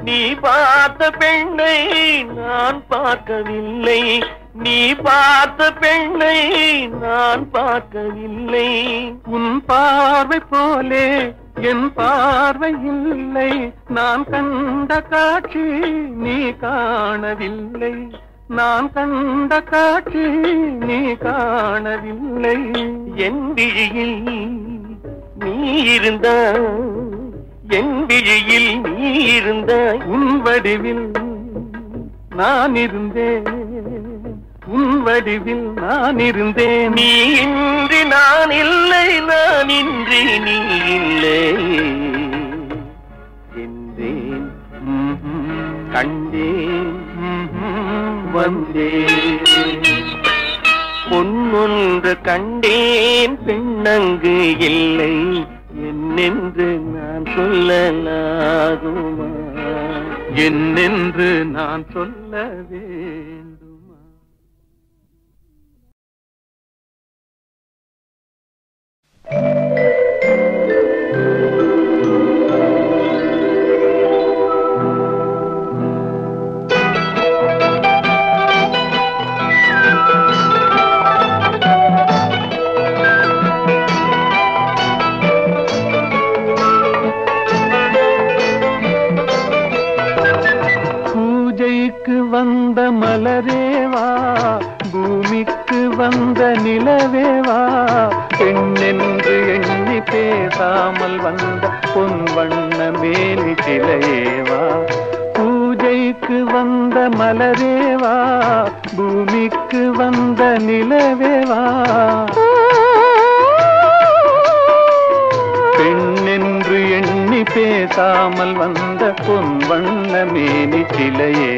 நீ பார்த்த பெண்ணை நான் பார்க்கவில்லை. நீ பார்த்த பெண்ணை நான் பார்க்கவில்லை. உன் பார்வை போலே என் பார்வை இல்லை. நான் கண்ட காட்சி நீ காணவில்லை. நான் கண்ட காட்சி நீ காணவில்லை. என் விழியில் நீ இருந்தாய் என் விழியில் நீ இருந்தாய் உன் வடிவில் நான் இருந்தேன் உன் வடிவில் நான் இருந்தேன் நீ இன்றி நான் இல்லை நான் இன்றி நீ இல்லை என்றேன். கண்டேன். வந்தேன். பொன்னொன்று கண்டேன் பெண்ணங்கு இல்லை என்னென்று நான் சொல்லலாகுமா என்னென்று நான் சொல்ல வேண்டுமா you. வந்த பூமிக்கு வந்த நிலவேவா? பெண்ணென்று எண்ணி பேசாமல் வந்த பொன் வண்ண மேலி சிலையேவா? பூஜைக்கு வந்த மலரேவா? பூமிக்கு வந்த நிலவேவா? பெண்ணென்று எண்ணி பேசாமல் வந்த பொன் வண்ண மேனி சிலையேவா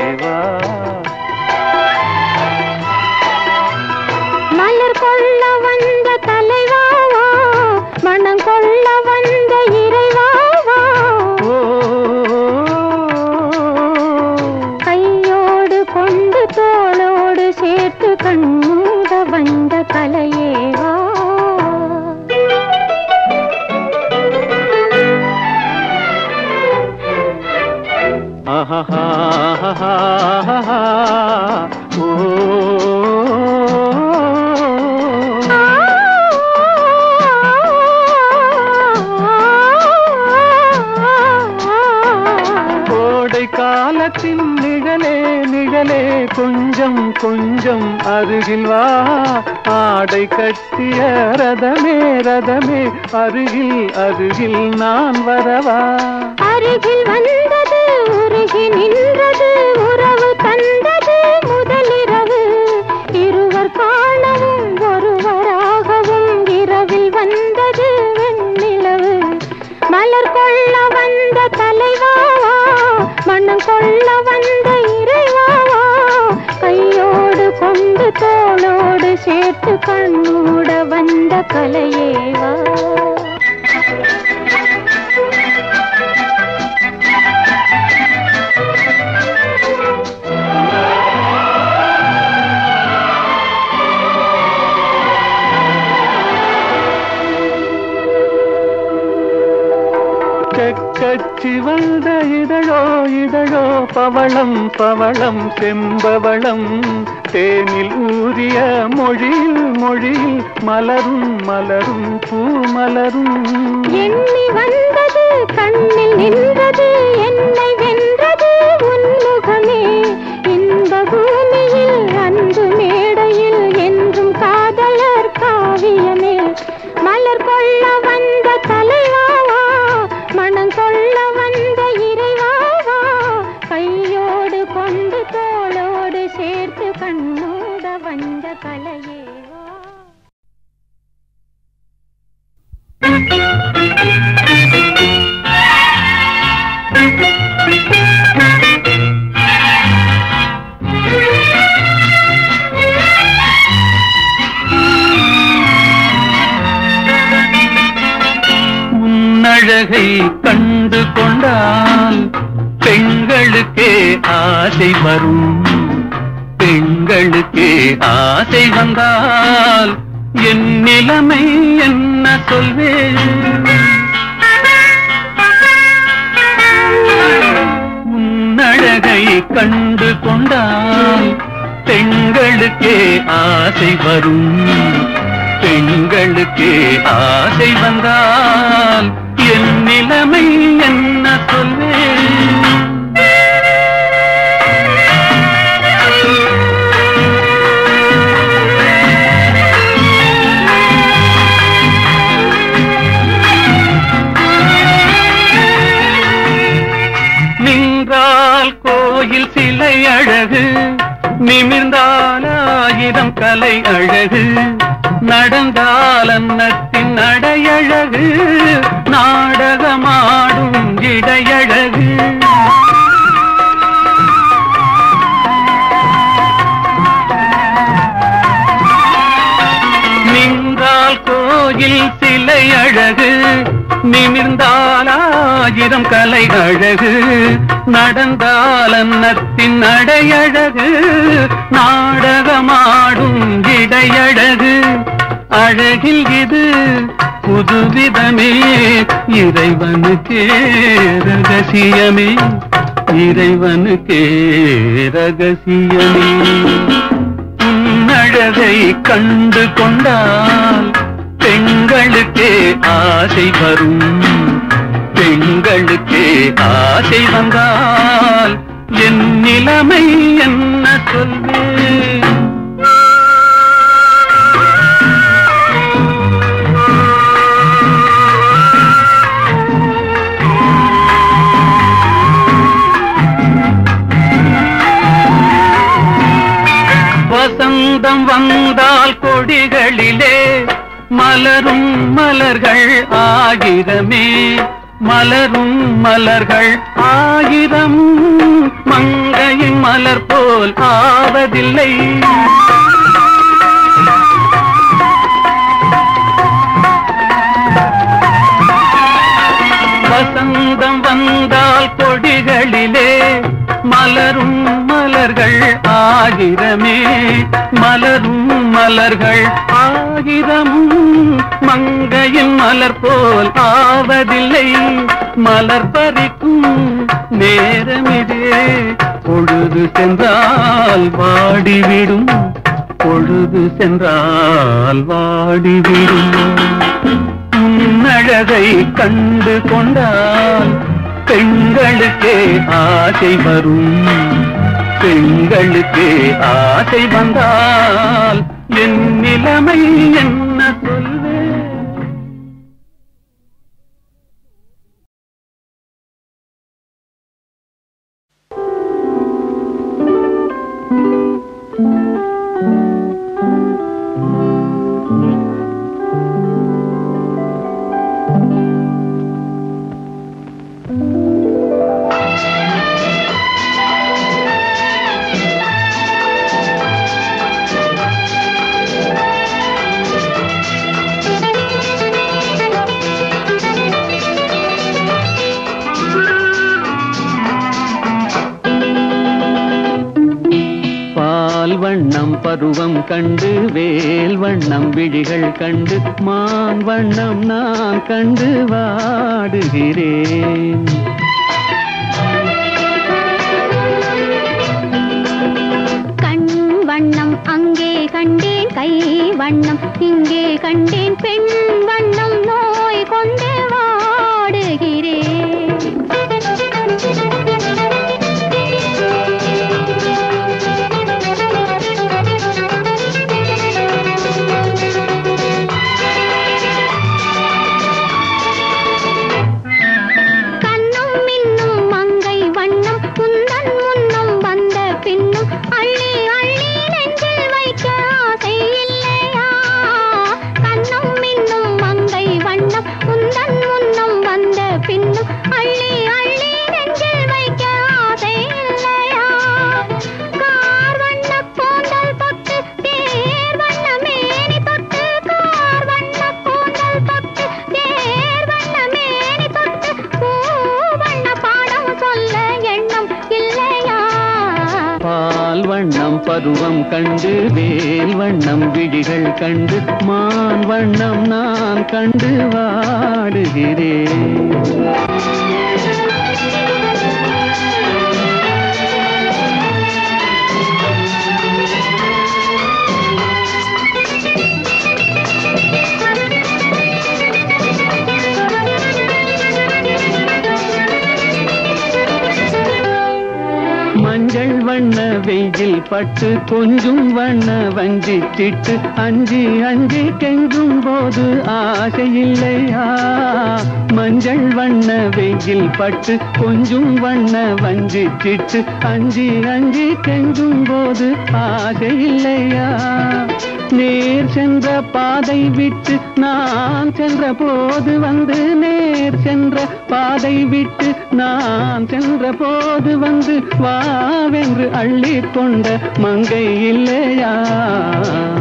செம்பவளம் அழகு நிமிர்ந்தால் ஆயிரம் கலை அழகு. நடந்தால் அன்னத்தின் நடையழகு நாடகமாடும் இடையழகு. நின்றால் கோயில் சிலை அழகு நிமிர்ந்தால் ஆயிரம் கலை அழகு நடந்தால் அன்னத்தின் நடையழகு நாடகமாடும் இடையழகு. அழகில் இது புதுவிதமே இறைவனுக்கே ரகசியமே இறைவனுக்கே ரகசியமே. உன்னழகை கண்டு கொண்டால் பெண்களுக்கே ஆசை வரும். பெண்களுக்கே ஆசை வந்தால் என் நிலைமை என்ன சொல்வேன்? வசந்தம் வந்தால் கொடிகளிலே மலரும் மலர்கள் ஆயிரமே மலரும் மலர்கள் ஆயிரம் மங்கையின் மலர் போல் ஆவதில்லை. வசந்தம் வந்தால் கொடிகளிலே மலரும் மலர்கள் ஆகிரமே. மலரும் மலர்கள் ஆகிரமும். மங்கையின் மலர் போல் ஆவதில்லை. மலர் பறிக்கும் நேரமிதே. பொழுது சென்றால் வாடிவிடும். பொழுது சென்றால் வாடிவிடும். உன்னழகை கண்டு கொண்டால் பெண்களுக்கே ஆசை வரும். பெண்களுக்கே ஆசை வந்தால் என் நிலைமை என்ன சொல்வே பருவம் கண்டு வேல் வண்ணம் விழிகள் கண்டு மான் வண்ணம் நான் கண்டு வாடுகிறேன். கண் வண்ணம் அங்கே கண்டேன் கை வண்ணம் இங்கே கண்டேன் பெண் வண்ணம் நோய் கொண்டு கொஞ்சும் வண்ண வஞ்சி திட்டு அஞ்சி அஞ்சி கெஞ்சும் போது ஆசையில்லையா? மஞ்சள் வண்ண வெயில் பட்டு கொஞ்சும் வண்ண வஞ்சி திட்டு அஞ்சி அஞ்சி கெஞ்சும் போது ஆசையில்லையா? நேர் சென்ற பாதை விட்டு நான் சென்ற போது வந்து நே சென்ற பாதை விட்டு நான் சென்ற போது வந்து வாவென்று அள்ளி கொண்ட மங்கை இல்லையா?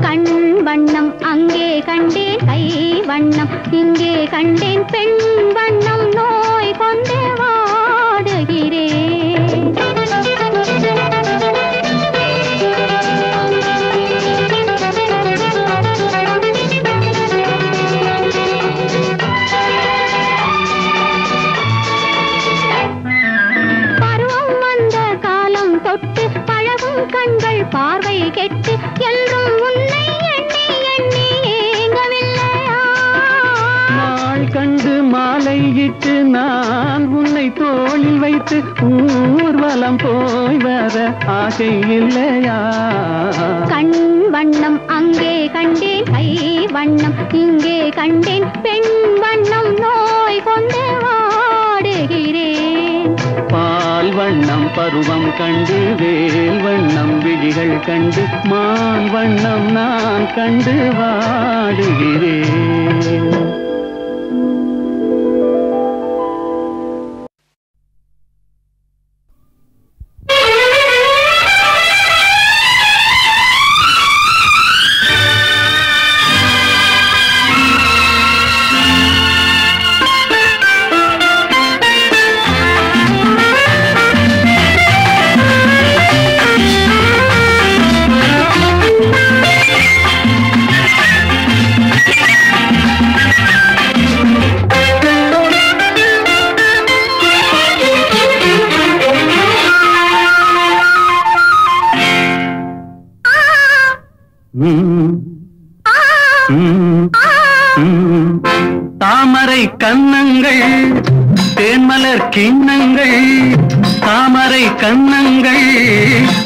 கண் வண்ணம் அங்கே கண்டேன் கை வண்ணம் இங்கே கண்டேன் பெண் கண்கள் பார்வை கெட்டு என்றும் உன்னை எண்ணி எண்ணி ஏங்கவில்லையா? நாள் கண்டு மாலையிட்டு நான் உன்னை தோளில் வைத்து ஊர்வலம் போய் வர ஆசை இல்லையா? கண் வண்ணம் அங்கே கண்டேன் கை வண்ணம் இங்கே கண்டேன். பருவம் கண்டு வேல் வண்ணம் விழிகள் கண்டு மான் வண்ணம் நான் கண்டு வாடுகிறேன். தாமரை கன்னங்கள் தேன்மலர் கிண்ணங்கள் தாமரை கன்னங்கள்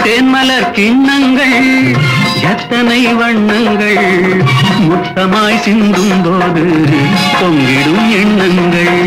தேன்மலர் கிண்ணங்கள் எத்தனை வண்ணங்கள் முத்தமாய் சிந்தும் போது பொங்கிடும் எண்ணங்கள்.